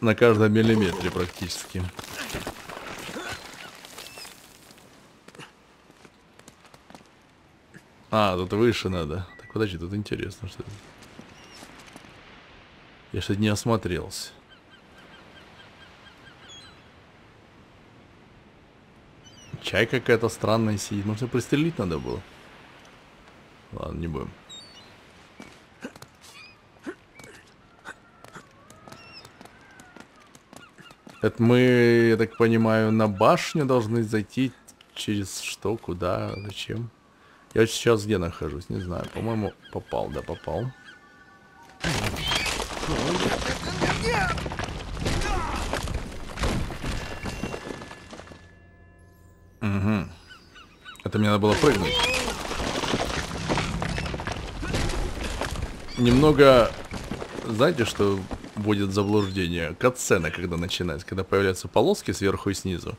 Speaker 1: На каждом миллиметре практически. А, тут выше надо. Так, подожди, тут интересно, что это. Я что-то не осмотрелся. Чай какая-то странная сидит. Может, пристрелить надо было? Ладно, не будем. Это мы, я так понимаю, на башню должны зайти через что, куда, зачем? Я сейчас где нахожусь, не знаю. По-моему, попал, да, попал. Угу. Это мне надо было прыгнуть. Немного, знаете, что будет заблуждение? Катсцена, когда начинается, когда появляются полоски сверху и снизу.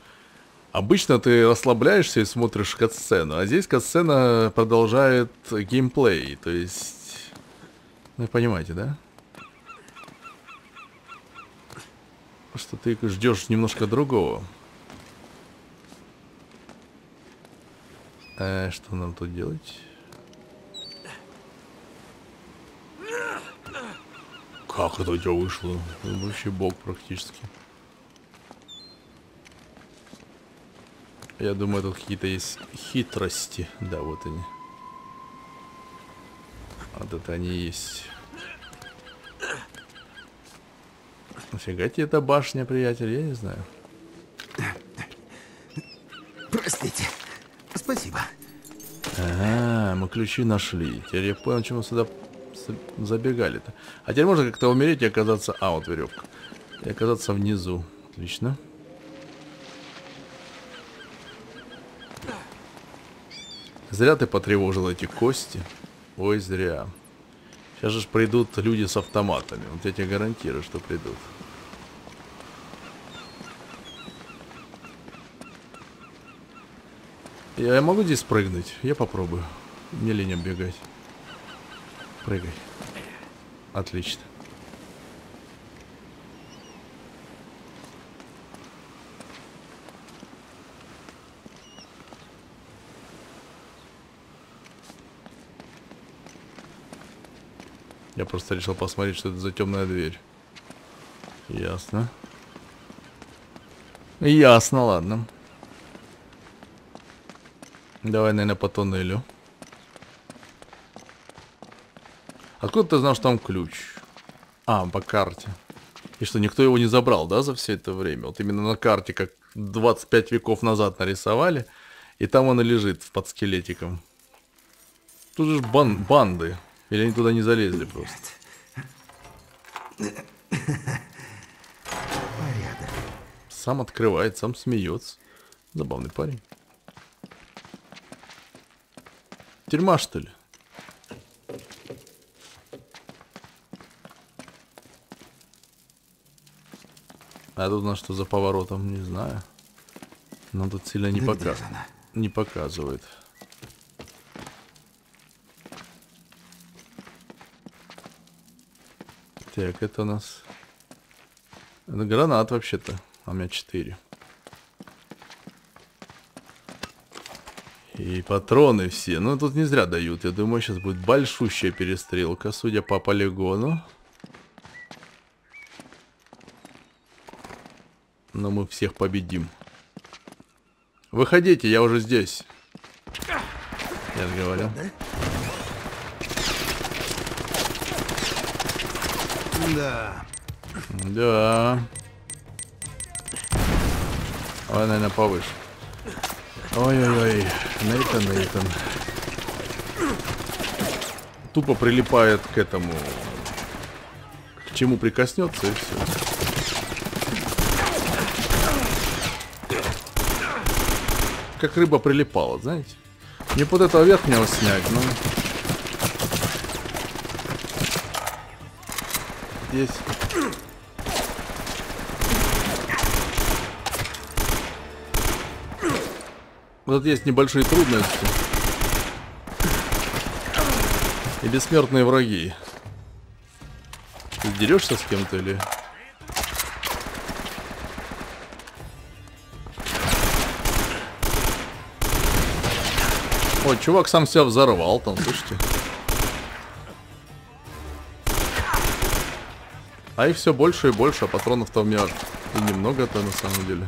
Speaker 1: Обычно ты расслабляешься и смотришь катсцену, а здесь катсцена продолжает геймплей, то есть... Ну, понимаете, да? Что ты ждешь немножко другого. Э, что нам тут делать? Как это у тебя вышло? Вообще бог практически. Я думаю, тут какие-то есть хитрости. Да, вот они. Вот это они есть. Нафига тебе эта башня, приятель? Я не знаю.
Speaker 2: Простите. Спасибо.
Speaker 1: Ага, мы ключи нашли. Теперь я понял, чему сюда забегали-то. А теперь можно как-то умереть и оказаться... А, вот веревка. И оказаться внизу. Отлично. Зря ты потревожил эти кости. Ой, зря. Сейчас же придут люди с автоматами. Вот я тебе гарантирую, что придут. Я могу здесь прыгнуть? Я попробую. Мне лень бегать. Прыгай. Отлично. Я просто решил посмотреть, что это за темная дверь. Ясно. Ясно, ладно. Давай, наверное, по туннелю. Откуда ты знал, что там ключ? А, по карте. И что, никто его не забрал, да, за все это время? Вот именно на карте, как 25 веков назад нарисовали, и там он и лежит под скелетиком. Тут же бан банды. Или они туда не залезли просто?
Speaker 2: Порядок.
Speaker 1: Сам открывает, сам смеется. Забавный парень. Тюрьма, что ли? А тут у нас что за поворотом, не знаю. Но тут сильно не,
Speaker 2: Да
Speaker 1: пока... не показывает. Так, это у нас... Это гранат вообще-то. А у меня 4. И патроны все. Ну, тут не зря дают. Я думаю, сейчас будет большущая перестрелка, судя по полигону. Но мы всех победим. Выходите, я уже здесь. Я же говорил.
Speaker 2: Да.
Speaker 1: Да. Ой, наверное, повыше. Ой-ой-ой. Нейтан, Нейтан. Тупо прилипает к этому. К чему прикоснется и все. Как рыба прилипала, знаете? Не под этого верхнего снять, но... Здесь... Вот есть небольшие трудности. И бессмертные враги. Ты дерешься с кем-то или... Ой, чувак сам себя взорвал там, слышите? А их все больше и больше, а патронов-то у меня и немного-то на самом деле.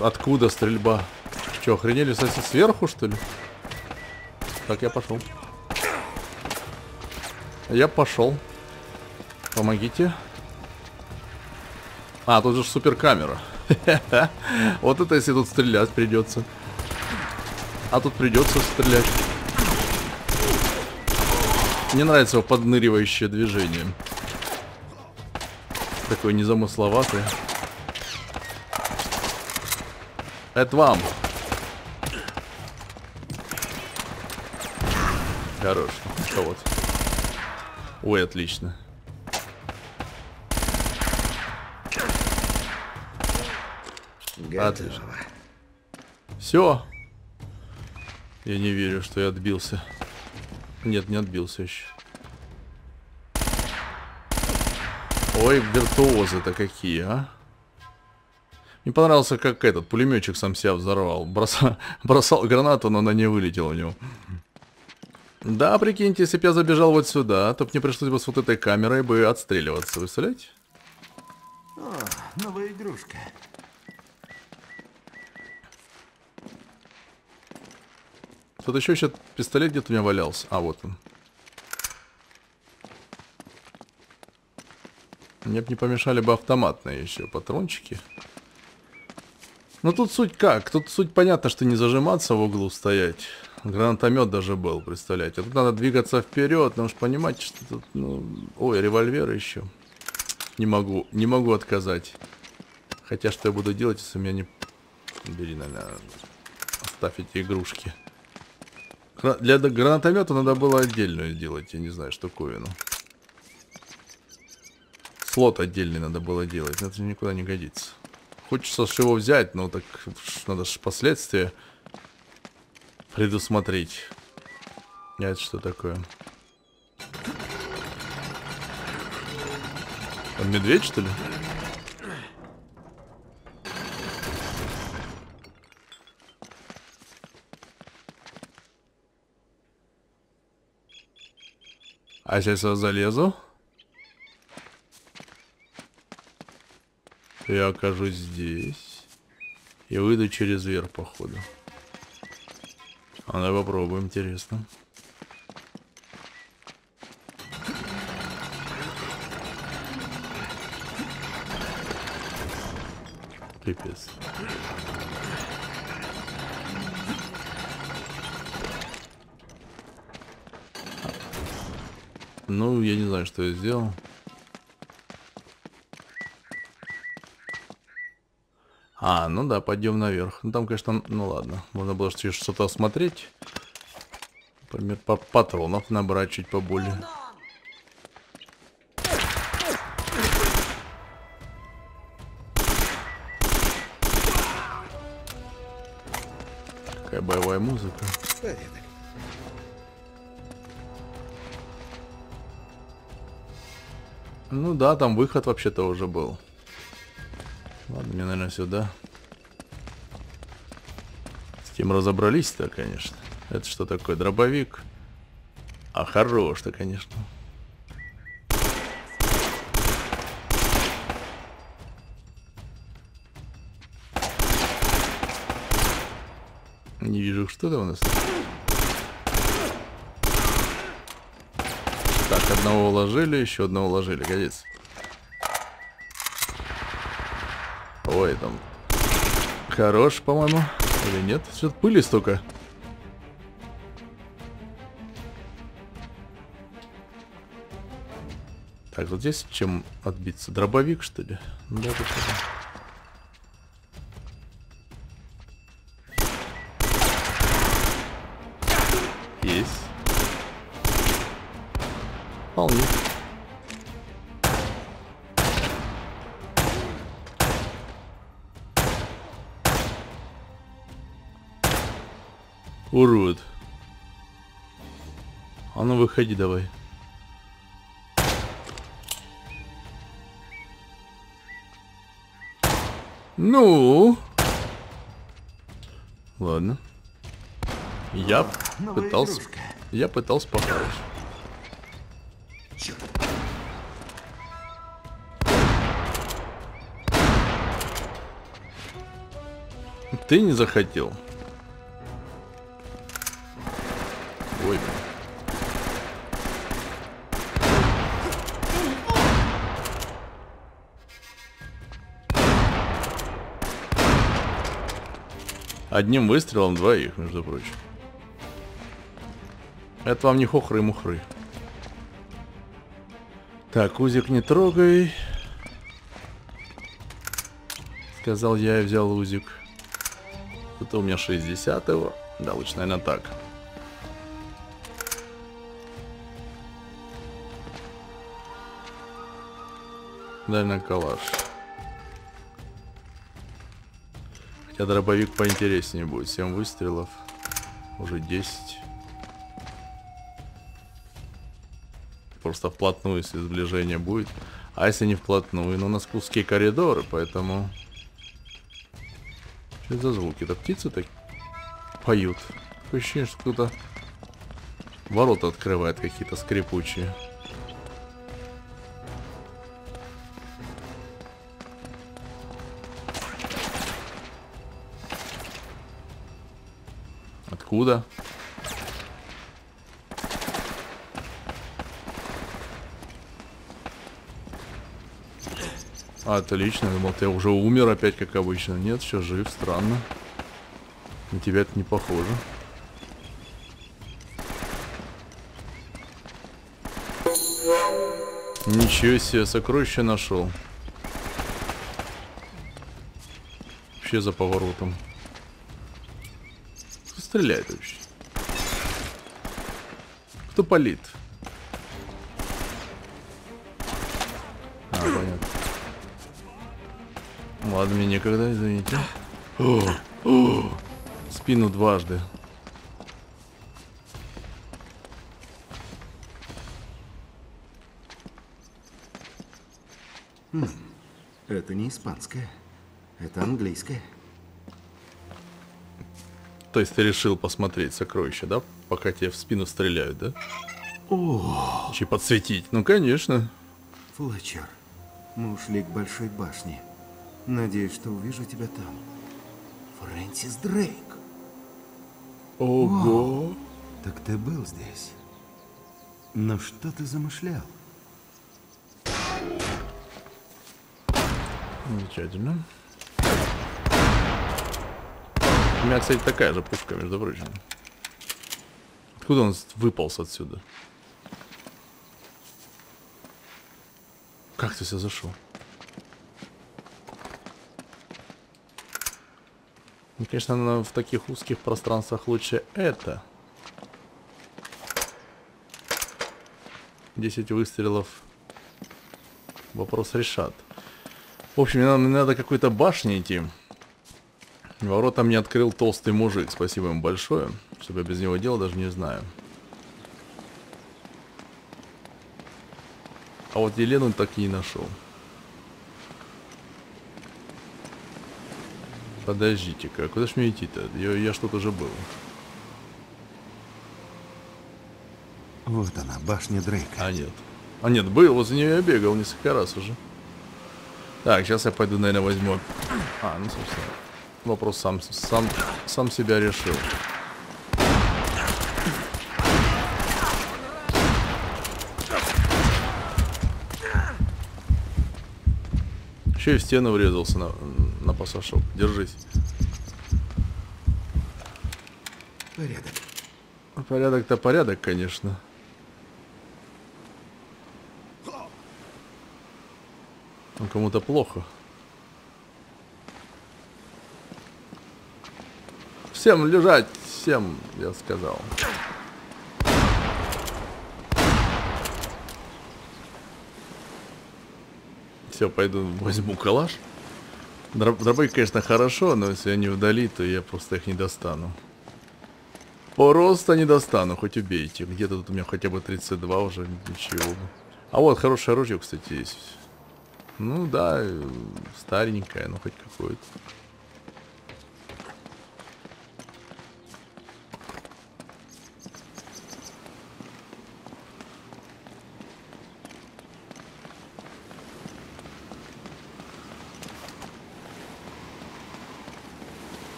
Speaker 1: Откуда стрельба? Че, охренели сосед сверху, что ли? Так, я пошел. Я пошел. Помогите. А, тут же суперкамера. Вот это если тут стрелять придется. А тут придется стрелять. Мне нравится его подныривающее движение. Такое незамысловатое. Это вам. Хорош. А вот. Ой, отлично. Отлично. Все. Я не верю, что я отбился. Нет, не отбился еще. Ой, виртуозы-то какие, а? Мне понравился, как этот пулеметчик сам себя взорвал. Бросал, бросал гранату, но она не вылетела у него. Да, прикиньте, если бы я забежал вот сюда, то мне пришлось бы с вот этой камерой бы отстреливаться, представляете?
Speaker 2: О, новая игрушка.
Speaker 1: Тут еще еще пистолет где-то у меня валялся. А, вот он. Мне бы не помешали бы автоматные еще патрончики. Ну тут суть как? Тут суть понятно, что не зажиматься в углу стоять. Гранатомет даже был, представляете. Тут надо двигаться вперед, потому что понимаете, что тут, ну... Ой, револьвер еще. Не могу, не могу отказать. Хотя что я буду делать, если меня не... Бери, наверное, оставь эти игрушки. Для гранатомета надо было отдельную делать, я не знаю, штуковину. Слот отдельный надо было делать, это никуда не годится. Хочется с его взять, но так надо же последствия предусмотреть. А это что такое? Он медведь, что ли? А сейчас я залезу. Я окажусь здесь. И выйду через верх, походу. А давай попробуем, интересно. Пипец. Ну, я не знаю, что я сделал. А, ну да, пойдем наверх. Ну там, конечно, ну ладно. Можно было что-то осмотреть. Например, по патронов набрать чуть поболее. Какая боевая музыка. Ну да, там выход вообще-то уже был. Мне, наверное, сюда. С кем разобрались-то, конечно. Это что такое? Дробовик? А хорош-то, конечно. Не вижу, что там у нас. Так, одного уложили, еще одного уложили. Годится. Там... Хорош, по-моему. Или нет? Что-то пыли столько. Так, вот здесь чем отбиться? Дробовик, что ли? Да, да, выходи давай. Ну. Ладно. Я
Speaker 2: Новая
Speaker 1: пытался...
Speaker 2: игрушка.
Speaker 1: Я пытался.
Speaker 2: Черт.
Speaker 1: Ты не захотел. Одним выстрелом двоих, между прочим. Это вам не хохры-мухры. Так, узик не трогай. Сказал я и взял узик. Это у меня 60 его. Да, лучше, наверное, так. Наверное, калаш. Хотя дробовик поинтереснее будет. 7 выстрелов. Уже 10. Просто вплотную, если сближение будет. А если не вплотную? Ну, у нас узкие коридоры, поэтому... Что это за звуки? Это птицы так поют. Такое ощущение, что кто-то ворота открывает какие-то скрипучие. Откуда? Отлично, думал, ты уже умер опять, как обычно. Нет, еще жив, странно. На тебя это не похоже. Ничего себе, сокровище нашел. Вообще за поворотом. Стреляет вообще? Кто палит? А, понятно. Ладно, мне некогда, извините. О, о, спину дважды.
Speaker 2: Это не испанское. Это английское.
Speaker 1: То есть ты решил посмотреть сокровища, да? Пока тебе в спину стреляют, да? О, Еще подсветить. Ну, конечно.
Speaker 2: Флетчер, мы ушли к большой башне. Надеюсь, что увижу тебя там. Фрэнсис Дрейк.
Speaker 1: Ого.
Speaker 2: Так ты был здесь. Но что ты замышлял?
Speaker 1: Замечательно. У меня, кстати, такая же пушка, между прочим. Откуда он выполз отсюда? Как ты сюда зашел? Ну, конечно, в таких узких пространствах лучше это. 10 выстрелов. Вопрос решат. В общем, мне надо, надо какой-то башне идти. Ворота мне открыл толстый мужик. Спасибо ему большое. Что бы я без него делал, даже не знаю. А вот Елену так и не нашел. Подождите-ка, а куда ж мне идти-то? Я, я что-то уже был.
Speaker 2: Вот она, башня Дрейка.
Speaker 1: А нет. А нет, был, возле нее я бегал несколько раз уже. Так, сейчас я пойду, наверное, возьму... А, ну, собственно. Вопрос сам, сам, сам себя решил. Еще и в стену врезался на, на пасашок. Держись.
Speaker 2: Порядок.
Speaker 1: Порядок-то порядок, конечно. Но кому-то плохо. Всем лежать, всем, я сказал. Все, пойду возьму калаш. Дро- Дробы, конечно, хорошо, но если они вдали, то я просто их не достану. Просто не достану, хоть убейте. Где-то тут у меня хотя бы 32 уже, ничего. А вот хорошее оружие, кстати, есть. Ну да, э, старенькое, но хоть какое-то.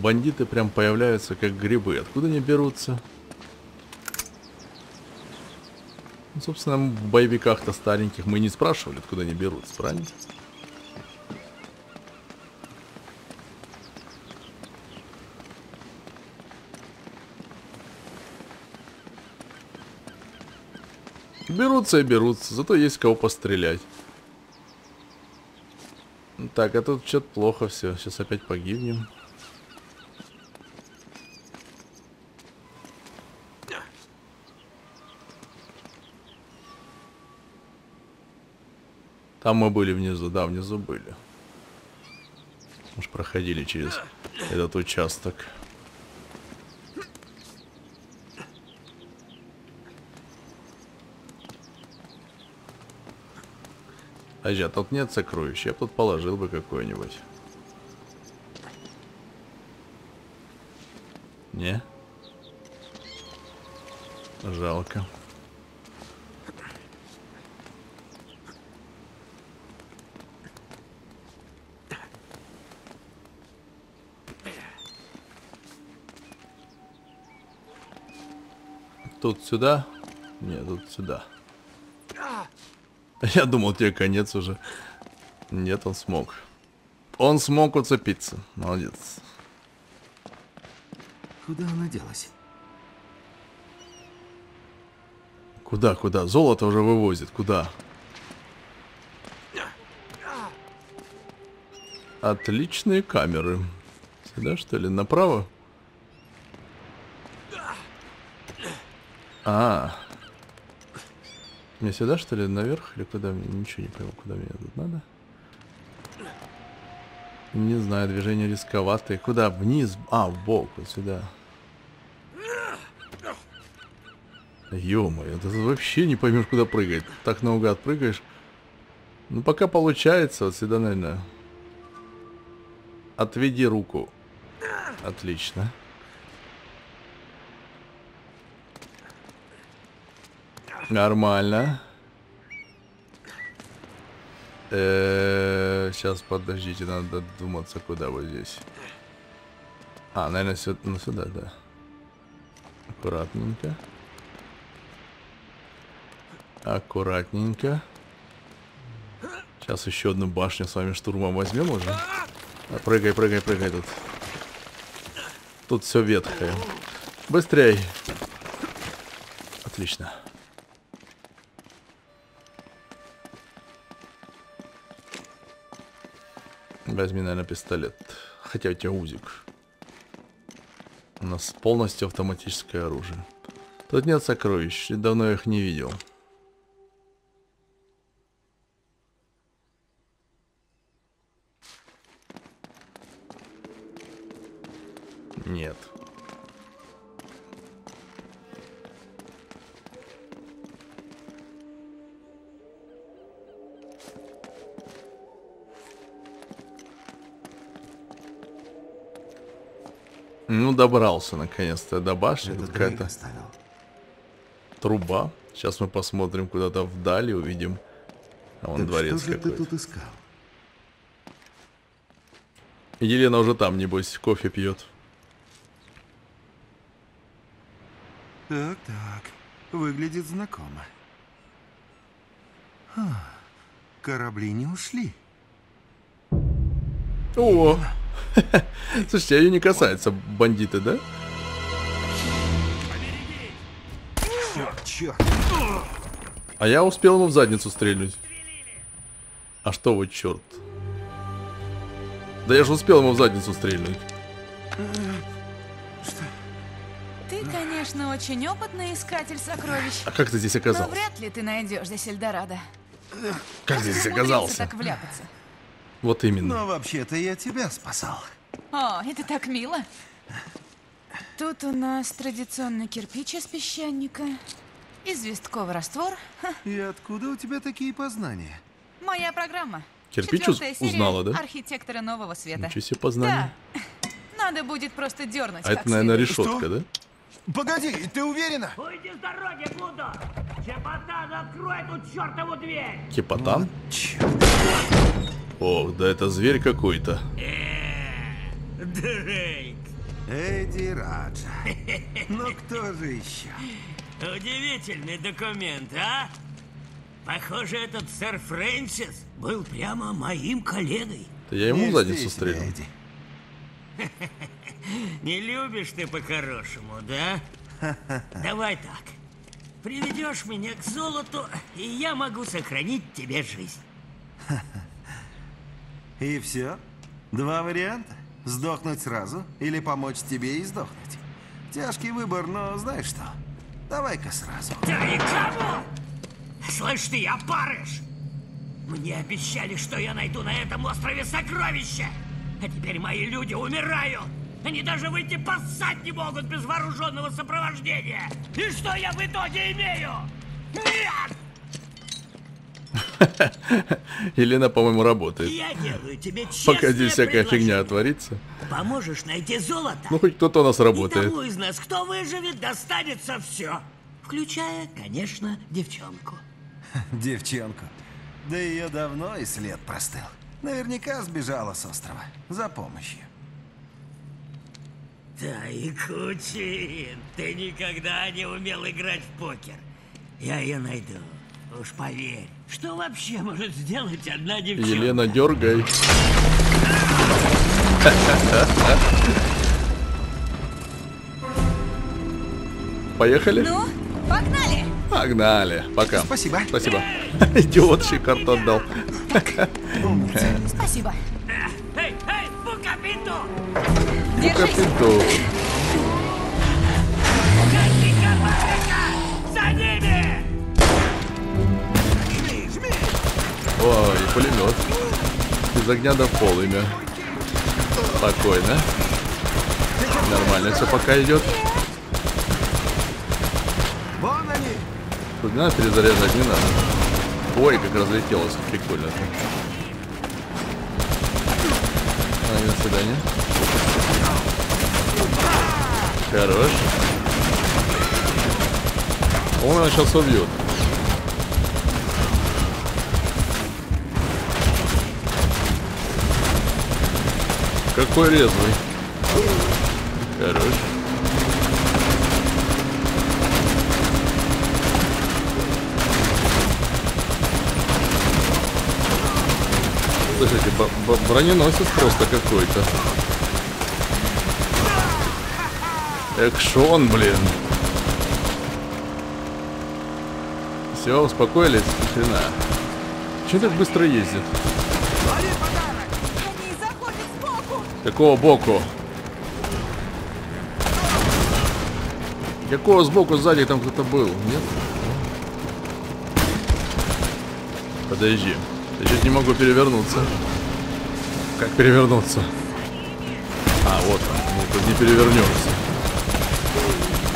Speaker 1: Бандиты прям появляются как грибы. Откуда они берутся? Ну, собственно, в боевиках-то стареньких мы не спрашивали, откуда они берутся, правильно? Берутся и берутся, зато есть кого пострелять. Так, а тут что-то плохо все. Сейчас опять погибнем. Там мы были внизу, да, внизу были. Уж проходили через этот участок. А тут нет сокровищ, я б тут положил бы какое-нибудь. Не? Жалко. Тут сюда? Нет, тут сюда. Я думал, тебе конец уже. Нет, он смог. Он смог уцепиться. Молодец.
Speaker 2: Куда она делась?
Speaker 1: Куда, куда? Золото уже вывозит. Куда? Отличные камеры. Сюда, что ли? Направо? А. Мне сюда, что ли? Наверх? Или куда? мне? Ничего не понял, куда мне тут надо. Не знаю, движение рисковатое. Куда? Вниз? А, в бок, вот сюда. Ё-моё, вообще не поймешь, куда прыгать. Так наугад прыгаешь. Ну, пока получается, вот сюда, наверное. Отведи руку. Отлично. Нормально. Сейчас, подождите, надо додуматься, куда вот здесь. А, наверное, сюда, ну, сюда, да. Аккуратненько. Аккуратненько. Сейчас еще одну башню с вами штурмом возьмем уже. А, прыгай, прыгай, прыгай тут. Тут все ветхое. Быстрей. Отлично. Возьми, наверное, пистолет. Хотя у тебя узик. У нас полностью автоматическое оружие. Тут нет сокровищ. Давно их не видел. Добрался наконец-то до башни. Тут
Speaker 2: Дрейк
Speaker 1: какая-то труба. Сейчас мы посмотрим куда-то вдали, увидим. А вон
Speaker 2: Так
Speaker 1: дворец
Speaker 2: же ты тут искал?
Speaker 1: Елена уже там, небось, кофе пьет.
Speaker 2: Так, так. Выглядит знакомо. А, корабли не ушли.
Speaker 1: О! Слушайте, а ее не касаются бандиты, да?
Speaker 2: Черт, черт.
Speaker 1: А я успел ему в задницу стрельнуть. А что вы, черт? Да я же успел ему в задницу стрельнуть.
Speaker 5: Ты, конечно, очень опытный искатель сокровищ.
Speaker 1: А как ты здесь
Speaker 5: Но
Speaker 1: оказался?
Speaker 5: вряд ли ты найдешь здесь Эльдорадо.
Speaker 1: Как здесь
Speaker 5: Умудрился
Speaker 1: оказался?
Speaker 5: так вляпаться.
Speaker 1: Вот именно.
Speaker 2: Но вообще-то я тебя спасал.
Speaker 5: О, это так мило. Тут у нас традиционный кирпич из песчаника, известковый раствор.
Speaker 2: И откуда у тебя такие познания?
Speaker 5: моя программа.
Speaker 1: Кирпич
Speaker 5: Четвертая
Speaker 1: узнала, да?
Speaker 5: Архитектора нового света.
Speaker 1: Ничего себе познание.
Speaker 5: Да. Надо будет просто дернуть.
Speaker 1: А это, наверное, решетка, да?
Speaker 2: Погоди, ты уверена?
Speaker 3: Уйди с дороги, Плутон! Чеботан, открой эту чертову дверь!
Speaker 1: Кипотан?
Speaker 2: Черт.
Speaker 1: Ох, да это зверь какой-то.
Speaker 3: Дрейк!
Speaker 2: Эдди Раджа. Ну кто же еще?
Speaker 3: Удивительный документ, а? Похоже, этот сэр Фрэнсис был прямо моим коллегой.
Speaker 1: Да я ему задницу.
Speaker 2: Эдди.
Speaker 3: Не любишь ты по-хорошему, да? Давай так. Приведешь меня к золоту, и я могу сохранить тебе жизнь.
Speaker 2: И все? Два варианта? Сдохнуть сразу или помочь тебе и сдохнуть? Тяжкий выбор, но знаешь что? Давай-ка сразу.
Speaker 3: Да и кому? Слышь ты, опарыш! Мне обещали, что я найду на этом острове сокровища. А теперь мои люди умирают. Они даже выйти поссать не могут без вооруженного сопровождения. И что я в итоге имею? Нет!
Speaker 1: Елена, по-моему, работает.
Speaker 3: Я делаю тебе
Speaker 1: Пока здесь всякая фигня
Speaker 3: предложение.
Speaker 1: творится.
Speaker 3: Поможешь найти золото?
Speaker 1: Ну, хоть кто-то у нас
Speaker 3: И
Speaker 1: работает.
Speaker 3: тому из нас, кто выживет, достанется все. Включая, конечно, девчонку.
Speaker 2: Девчонку. Да ее давно и след простыл. Наверняка сбежала с острова. За помощью.
Speaker 3: Да и Кучин, ты никогда не умел играть в покер. Я ее найду. Уж поверь. Что вообще может сделать одна девчонка?
Speaker 1: Елена, дергай. Поехали?
Speaker 5: Ну, погнали!
Speaker 1: Погнали. Пока.
Speaker 2: Спасибо.
Speaker 1: Спасибо. Идиот карту отдал.
Speaker 5: Спасибо.
Speaker 3: Эй, эй, Букапиту!
Speaker 5: Держись.
Speaker 1: Капиту. Ой, пулемет. Из огня до полымя. Спокойно. Нормально все пока идет.
Speaker 2: Вон они!
Speaker 1: Тут надо перезаряжать, не надо. Ой, как разлетелось, прикольно. Ай, до свидания. Хорош. Он его сейчас убьет. Какой резвый. Хорош. Б- броненосец просто какой-то. Экшон, блин. Все, успокоились? Хрена. Че так быстро ездит? Какого боку? Какого сбоку сзади там кто-то был? Нет? Подожди. Я чуть не могу перевернуться. Как перевернуться? А, вот он. Ну, тут не перевернешься.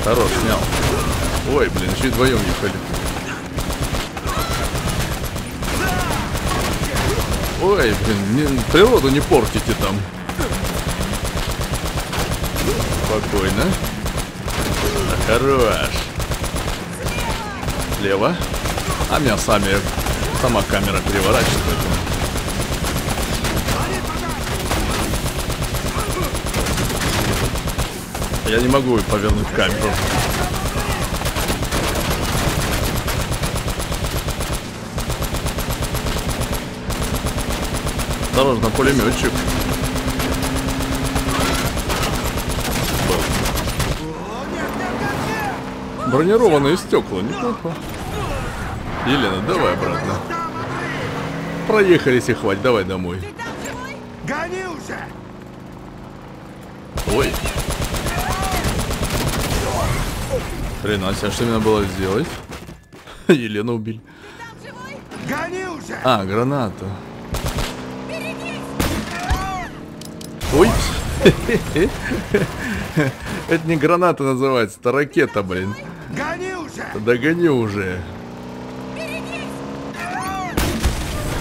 Speaker 1: Хорош, снял. Ой, блин, еще и вдвоем ехали. Ой, блин, не- природу не портите там. Спокойно. Ну, хорош. Слева. А меня сами... Сама камера переворачивает. Я не могу повернуть камеру. Осторожно, пулеметчик. Бронированные стекла, неплохо. Елена, давай обратно. Проехались и хватит, давай домой.
Speaker 2: Гони уже!
Speaker 1: Ой. Хрена себе, что мне надо было сделать? Елену убили.
Speaker 2: Гони уже!
Speaker 1: А, граната. Ой. Это не граната называется, это ракета, блин. Догони уже.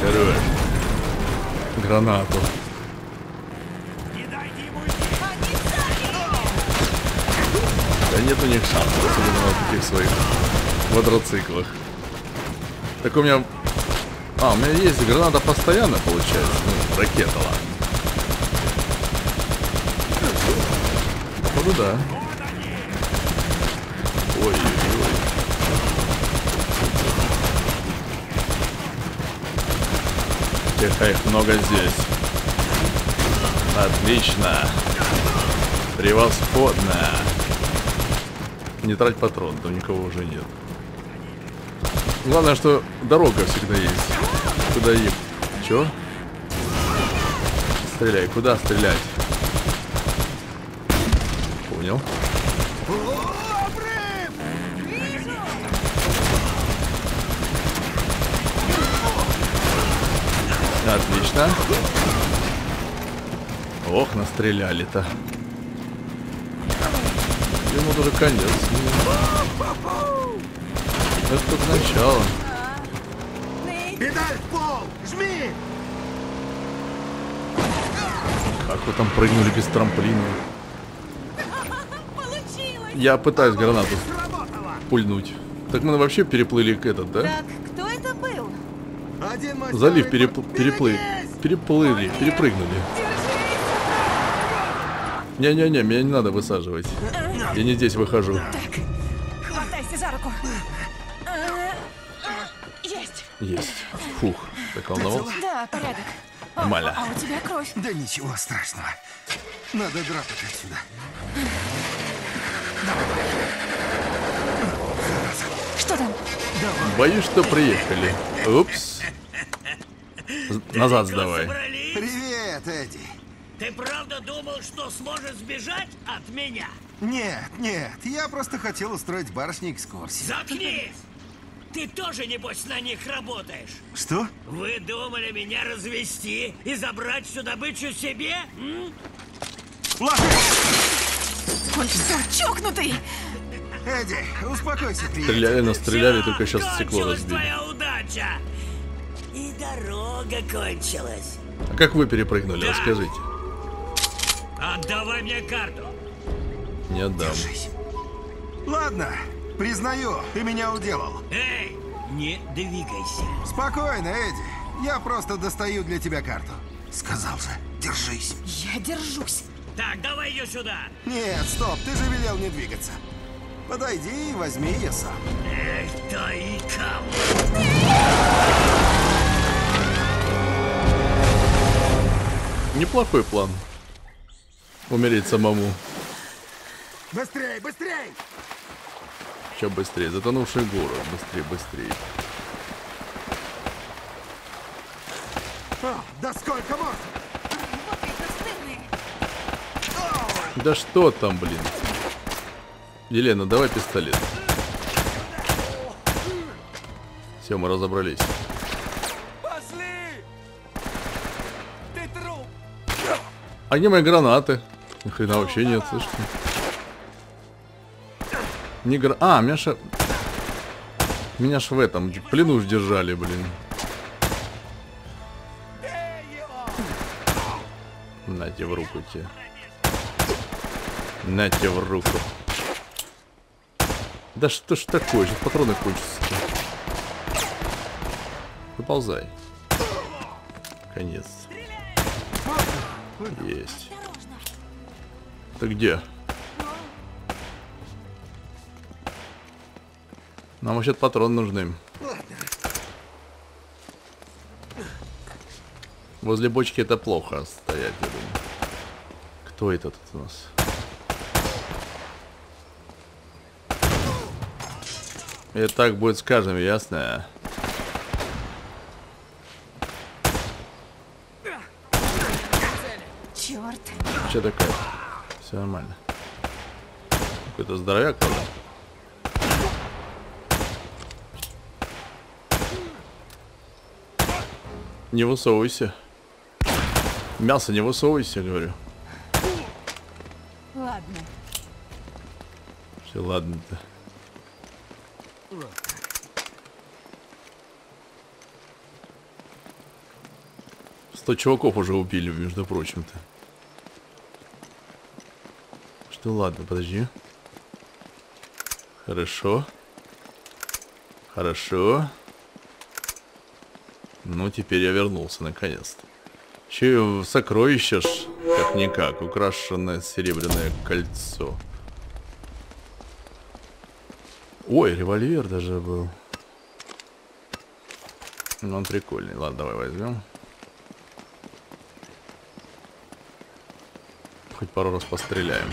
Speaker 1: Хорош. Гранату. Да нет у них шансов, особенно на таких своих квадроциклах. Так у меня... А, у меня есть граната постоянно, получается. Ну, ракета, ладно. Походу, да. Ой-ой-ой. Тихо, их много здесь. Отлично. Превосходно. Не трать патрон, там никого уже нет. Главное, что дорога всегда есть. Куда ехать? Чё? Стреляй, куда стрелять? Понял. Отлично. Ох, настреляли-то. Ему даже конец. Это только начало.
Speaker 2: Педаль в пол! Жми!
Speaker 1: Как вы там прыгнули без трамплина? Я пытаюсь гранату пульнуть. Так мы вообще переплыли к этот, да?
Speaker 5: Так, кто это был?
Speaker 2: Один мой
Speaker 1: Залив
Speaker 2: друг.
Speaker 1: переплыли. Переплыли, перепрыгнули. Не-не-не, меня не надо высаживать. Я не здесь выхожу.
Speaker 5: Хватайся за руку. Есть.
Speaker 1: Есть. Фух, так волновался.
Speaker 5: Да, порядок.
Speaker 1: Нормально.
Speaker 5: А у тебя кровь.
Speaker 2: Да ничего страшного. Надо драпать отсюда.
Speaker 5: Что там?
Speaker 1: Боюсь, что приехали. Упс. Назад сдавай.
Speaker 3: Собрались?
Speaker 2: Привет, Эдди.
Speaker 3: Ты правда думал, что сможешь сбежать от меня?
Speaker 2: Нет, нет, я просто хотел устроить барышне экскурсию.
Speaker 3: Заткнись! Ты тоже, небось, на них работаешь?
Speaker 2: Что?
Speaker 3: Вы думали меня развести и забрать всю добычу себе? м?
Speaker 2: Ложись!
Speaker 5: Он что, чокнутый?
Speaker 2: Эдди, успокойся, приятель.
Speaker 1: Стреляли, настреляли,
Speaker 3: Всё,
Speaker 1: только сейчас стекло разбили.
Speaker 3: твоя удача! И дорога кончилась.
Speaker 1: А как вы перепрыгнули, расскажите.
Speaker 3: Отдавай мне карту.
Speaker 1: Не отдам.
Speaker 2: Держись. Ладно, признаю, ты меня уделал.
Speaker 3: Эй, не двигайся.
Speaker 2: Спокойно, Эдди. Я просто достаю для тебя карту. Сказал же, держись.
Speaker 5: Я держусь.
Speaker 3: Так, давай ее сюда.
Speaker 2: Нет, стоп, ты же велел не двигаться. Подойди и возьми ее сам.
Speaker 3: Эх, да и кому?
Speaker 1: Неплохой план. Умереть самому.
Speaker 2: Быстрей, быстрей!
Speaker 1: Че быстрее? Затонувший город. Быстрее, быстрее.
Speaker 2: О, да сколько можно?
Speaker 1: Да что там, блин? Елена, давай пистолет. Все, мы разобрались. А где мои гранаты? Ни хрена вообще нет, слышите? Не гра... А, меня ша... Меня ж в этом, плену ж держали, блин. Нате в руку тебе. Нате в руку. Да что ж такое, сейчас патроны кончатся. Выползай. Конец. Есть. Ты где? Нам вообще патроны нужны. Возле бочки это плохо стоять, я думаю. Кто это тут у нас? И так будет с каждым, ясно? Че такое? Все нормально. Какой-то здоровяк, правда? Не высовывайся. Мясо не высовывайся, говорю.
Speaker 5: Ладно.
Speaker 1: Все, ладно-то. Сто чуваков уже убили, между прочим-то. Что, ладно, подожди. Хорошо. Хорошо. Ну, теперь я вернулся, наконец-то. И сокровище ж, как-никак, украшенное серебряное кольцо. Ой, револьвер даже был. Ну, он прикольный. Ладно, давай возьмем. Пару раз постреляем.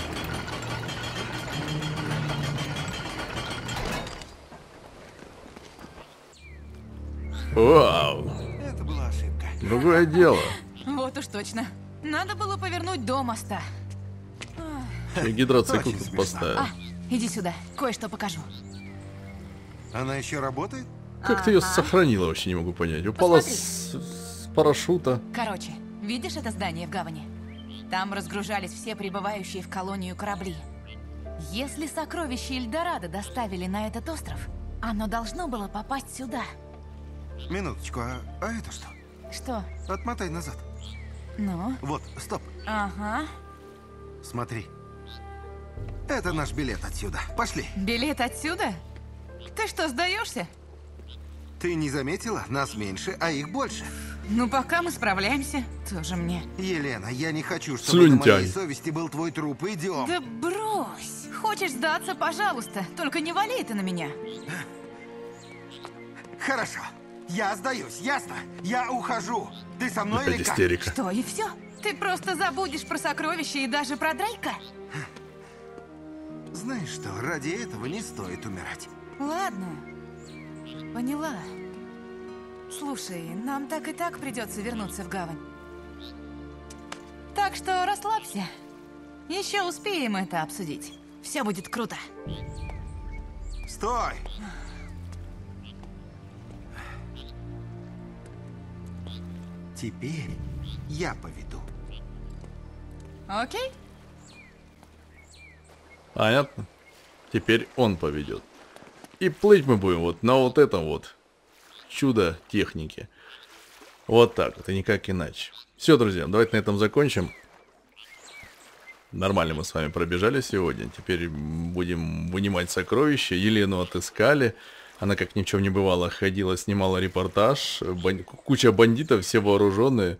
Speaker 1: Вау!
Speaker 2: Это была ошибка.
Speaker 1: Другое дело.
Speaker 5: Вот уж точно. Надо было повернуть до моста.
Speaker 1: И гидроцикл тут поставил.
Speaker 5: А, иди сюда, кое-что покажу.
Speaker 2: Она еще работает?
Speaker 1: Как ты ее сохранила, вообще не могу понять. Упала с, с парашюта.
Speaker 5: Короче, видишь это здание в гавани? Там разгружались все прибывающие в колонию корабли. Если сокровища Эльдорадо доставили на этот остров, оно должно было попасть сюда.
Speaker 2: Минуточку, а, а это что?
Speaker 5: Что?
Speaker 2: Отмотай назад.
Speaker 5: Ну?
Speaker 2: Вот, стоп.
Speaker 5: Ага.
Speaker 2: Смотри. Это наш билет отсюда. Пошли.
Speaker 5: Билет отсюда? Ты что, сдаешься?
Speaker 2: Ты не заметила? Нас меньше, а их больше.
Speaker 5: Ну, пока мы справляемся, тоже мне.
Speaker 2: Елена, я не хочу, чтобы на
Speaker 1: Слюнтяй.
Speaker 2: моей совести был твой труп. Идем.
Speaker 5: Да брось! Хочешь сдаться, пожалуйста, только не вали это на меня.
Speaker 2: Хорошо. Я сдаюсь, ясно? Я ухожу. Ты со мной
Speaker 1: Опять
Speaker 2: или как?
Speaker 1: истерика.
Speaker 5: Что, и все? Ты просто забудешь про сокровища и даже про Дрейка?
Speaker 2: Знаешь что, ради этого не стоит умирать.
Speaker 5: Ладно. Поняла. Слушай, нам так и так придется вернуться в гавань. Так что расслабься. Еще успеем это обсудить. Все будет круто.
Speaker 2: Стой! Теперь я поведу.
Speaker 5: Окей?
Speaker 1: Понятно. Теперь он поведет. И плыть мы будем вот на вот этом вот чудо техники. Вот так вот, и никак иначе. Все, друзья, давайте на этом закончим. Нормально мы с вами пробежали сегодня. Теперь будем вынимать сокровища. Елену отыскали. Она, как ни в чем не бывало, ходила, снимала репортаж. Бан- Куча бандитов, все вооруженные.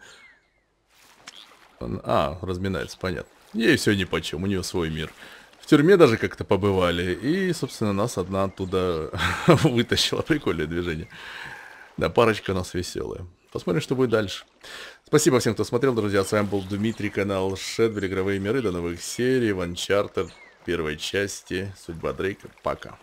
Speaker 1: А, разминается, понятно. Ей все ни по чем, у нее свой мир. В тюрьме даже как-то побывали. И, собственно, нас одна оттуда вытащила. Прикольное движение. Да, парочка у нас веселая. Посмотрим, что будет дальше. Спасибо всем, кто смотрел, друзья. С вами был Дмитрий, канал Шедвель, игровые миры. До новых серий. Ван Чартер, первой части. Судьба Дрейка. Пока.